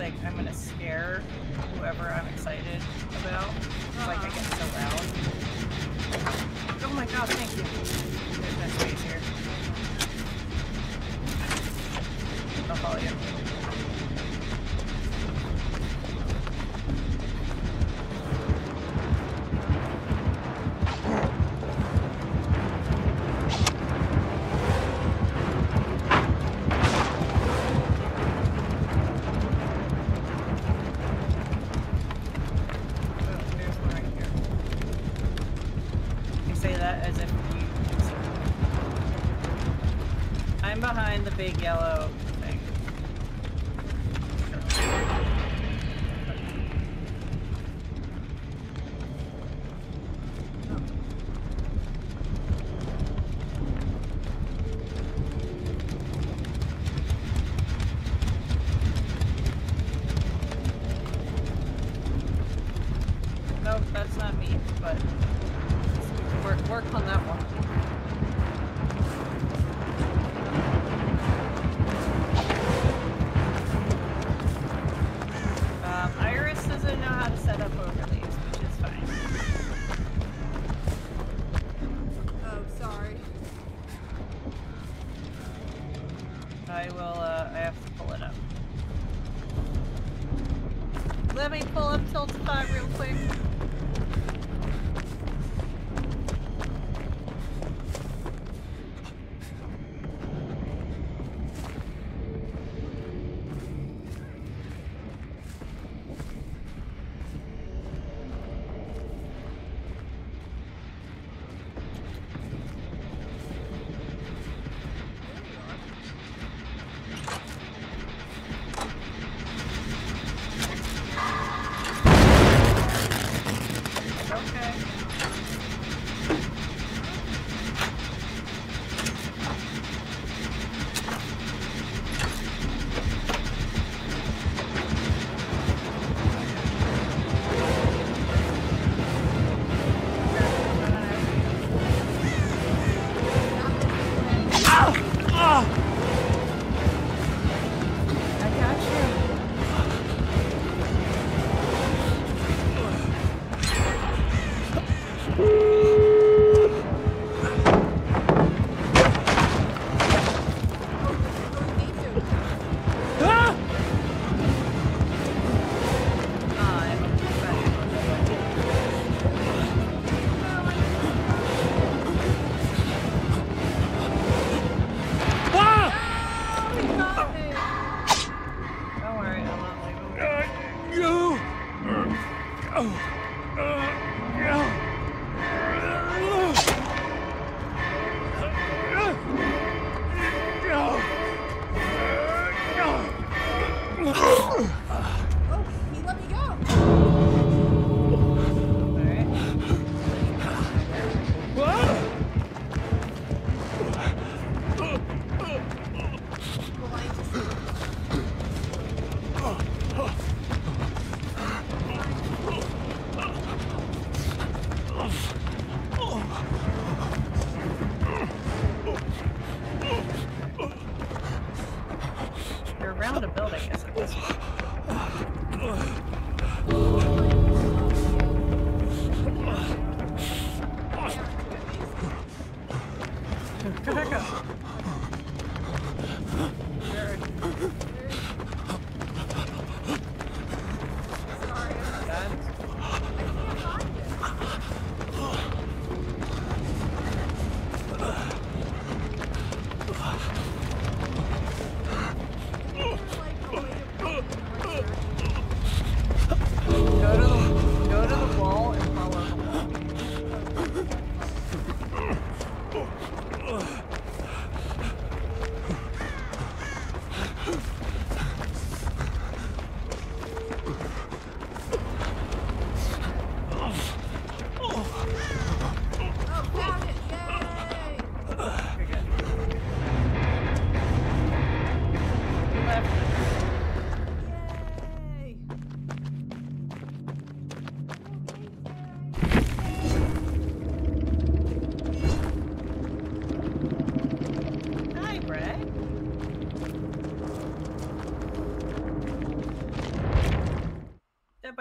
Like I'm
gonna scare whoever I'm excited about. It's like I get so loud. Oh my god, thank you. There's no space here. I'll follow you.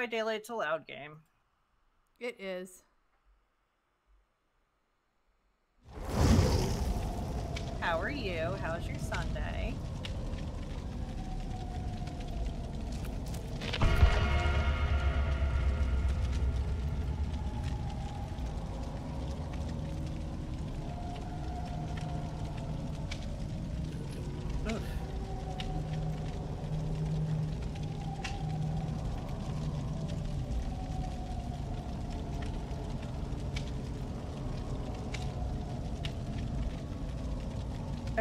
Daylight's a loud game.
It is.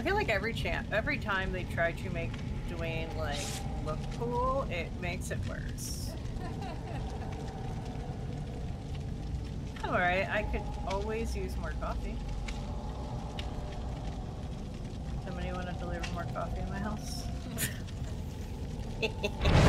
feel like every champ, every time they try to make Dwayne like look cool, it makes it worse. All right, I could always use more coffee. Somebody want to deliver more coffee in my house?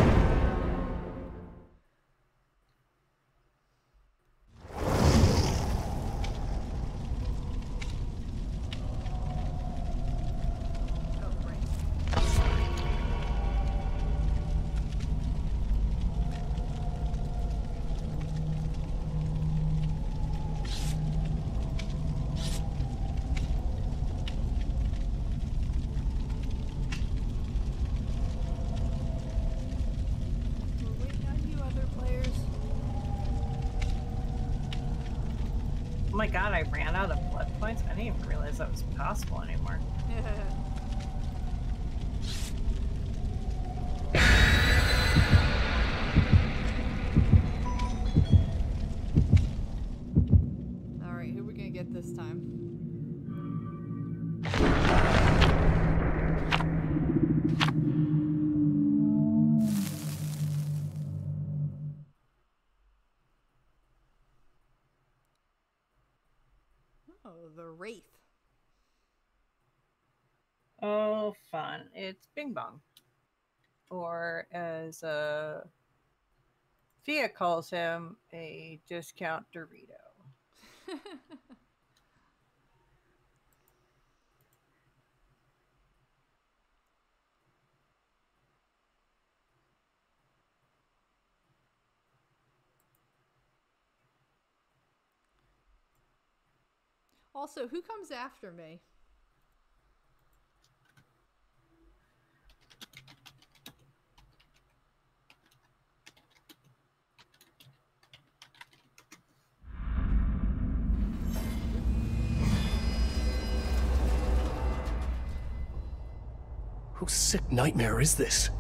god, I ran out of blood points. I didn't even realize that was possible Bing Bong. Or as uh, Fia calls him, a discount Dorito.
Also, who comes after me?
Nightmare is this?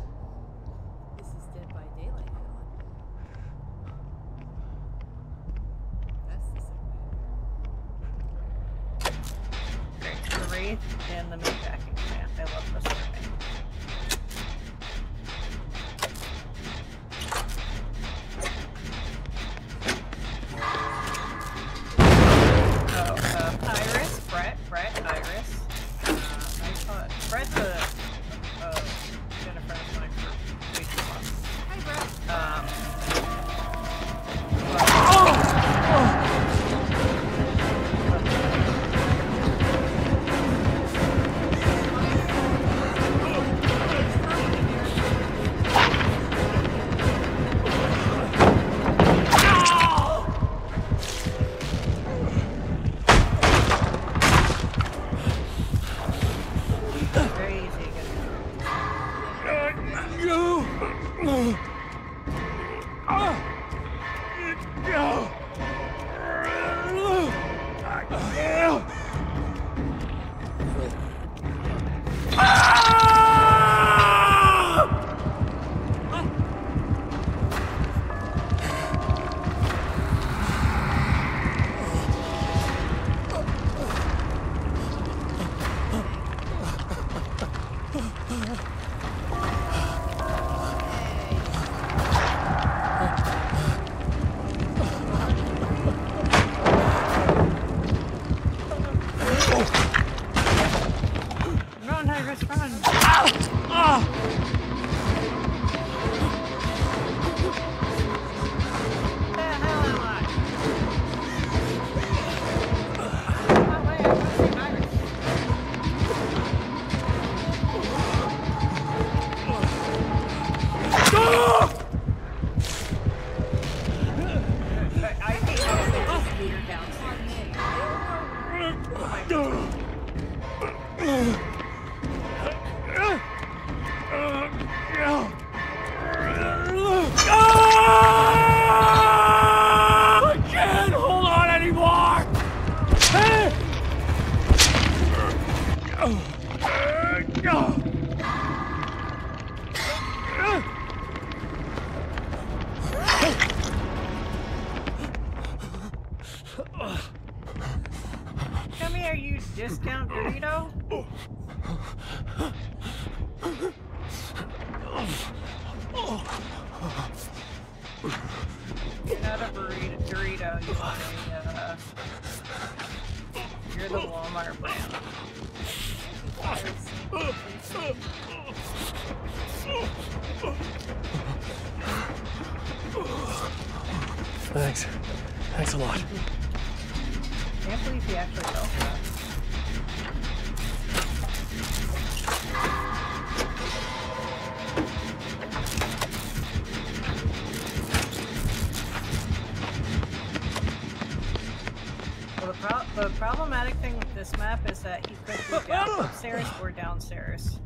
The,
problematic thing with this map is that he could be down upstairs or downstairs.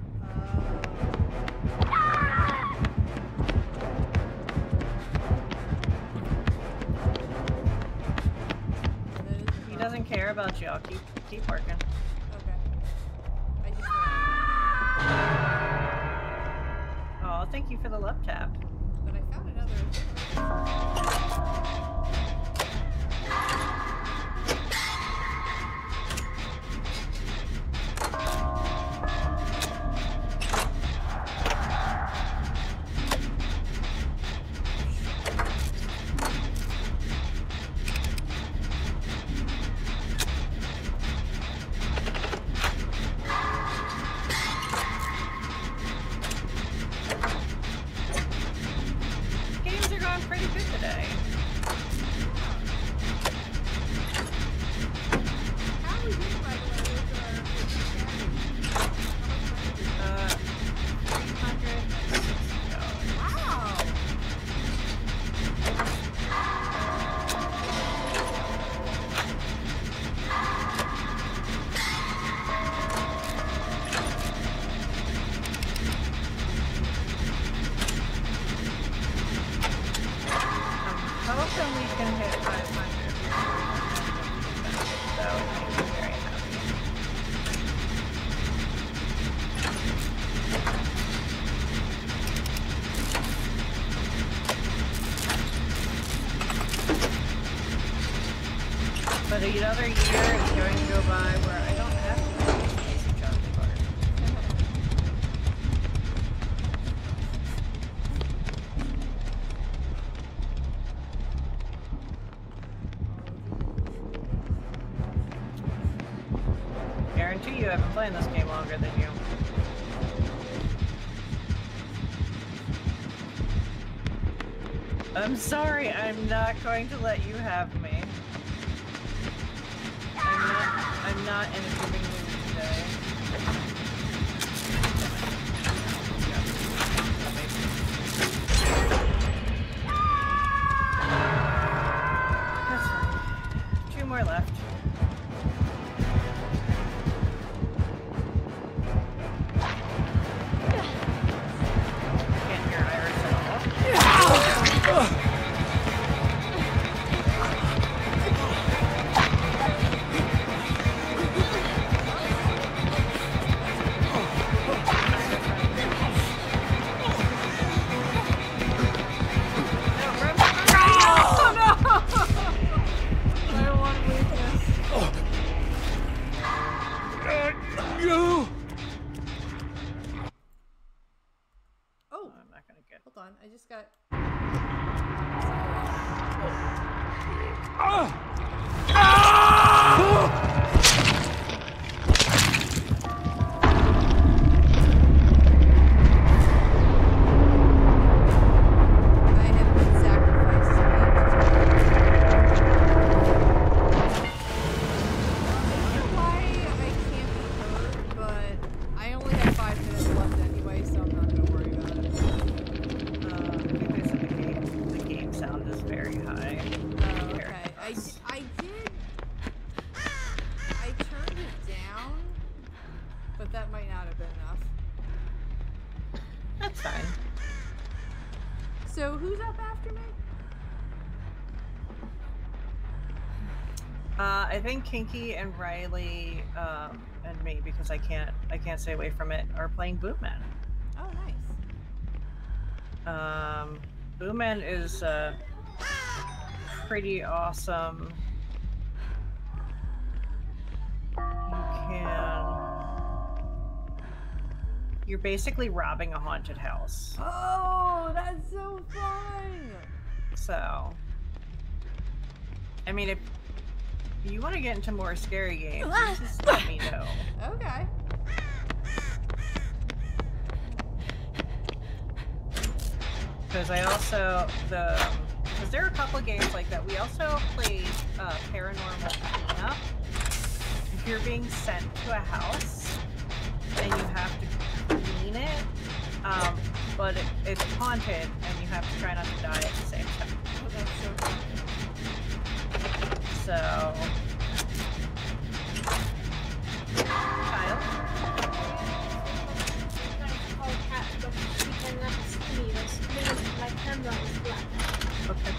He doesn't care about you. I'll keep keep working.
Okay. I just.
Oh, thank you for the love tap. Going to let
but that might not have been enough.
That's fine.
So who's up after me?
Uh, I think Kinky and Riley um, and me, because I can't I can't stay away from it, are playing Bootman.
Oh, nice.
Um, Bootman is uh, pretty awesome. You're basically robbing a haunted house.
Oh, that's so fun.
So, I mean, if you want to get into more scary games, just let me know.
Okay.
Because I also the because there are a couple of games like that. We also played uh, Paranormal Cleanup. If you're being sent to a house and you have to clean it, um, but it, it's haunted and you have to try not to die at the same time.
Oh, that's so fun.
So, Kyle,
My camera is black.
okay,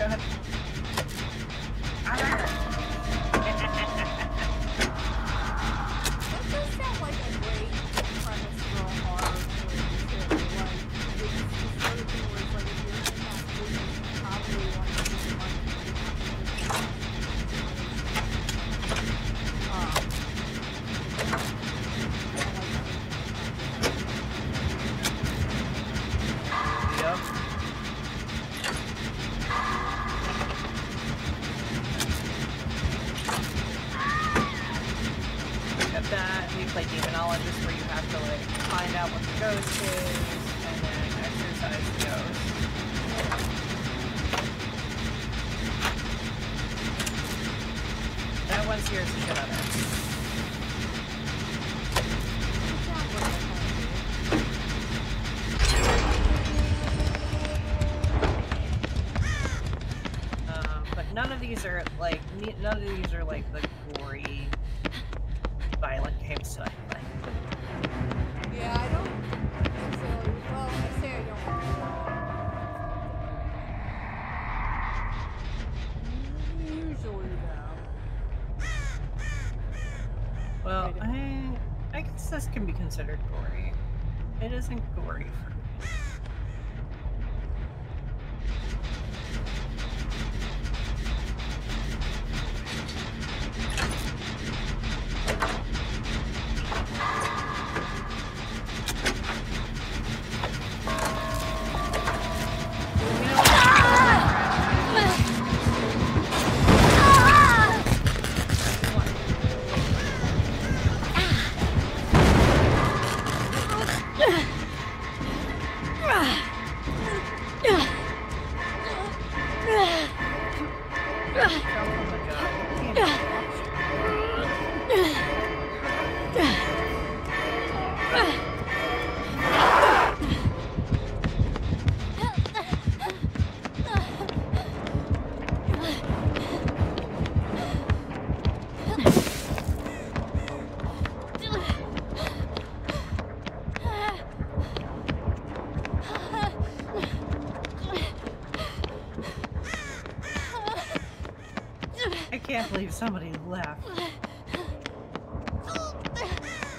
can't believe somebody left.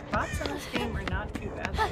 Bots in this game are not too bad.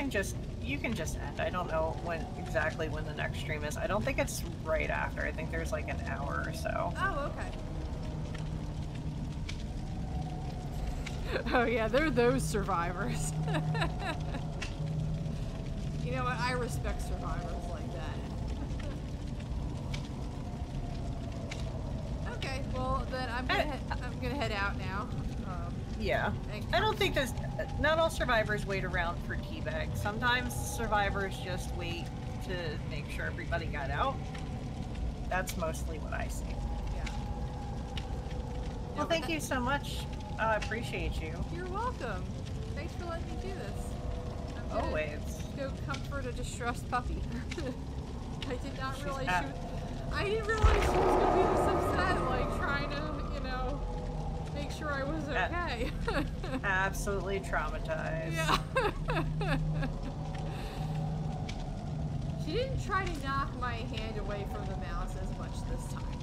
Can just you can just end. I don't know when exactly when the next stream is. I don't think it's right after. I think there's like an hour or so.
Oh, okay. oh yeah, they're those survivors. you know what? I respect survivors
not all survivors wait around for tea bags. Sometimes survivors just wait to make sure everybody got out. That's mostly what I see.
Yeah.
Well, thank you so much. I appreciate you.
You're welcome. Thanks for letting me do this. I'm gonna
Always.
Comfort a distressed puppy. I did not
She's
realize she. Was, I didn't realize she was gonna be this upset, like trying to, you know, make sure I was okay.
absolutely traumatized.
Yeah. she didn't try to knock my hand away from the mouse as much this time.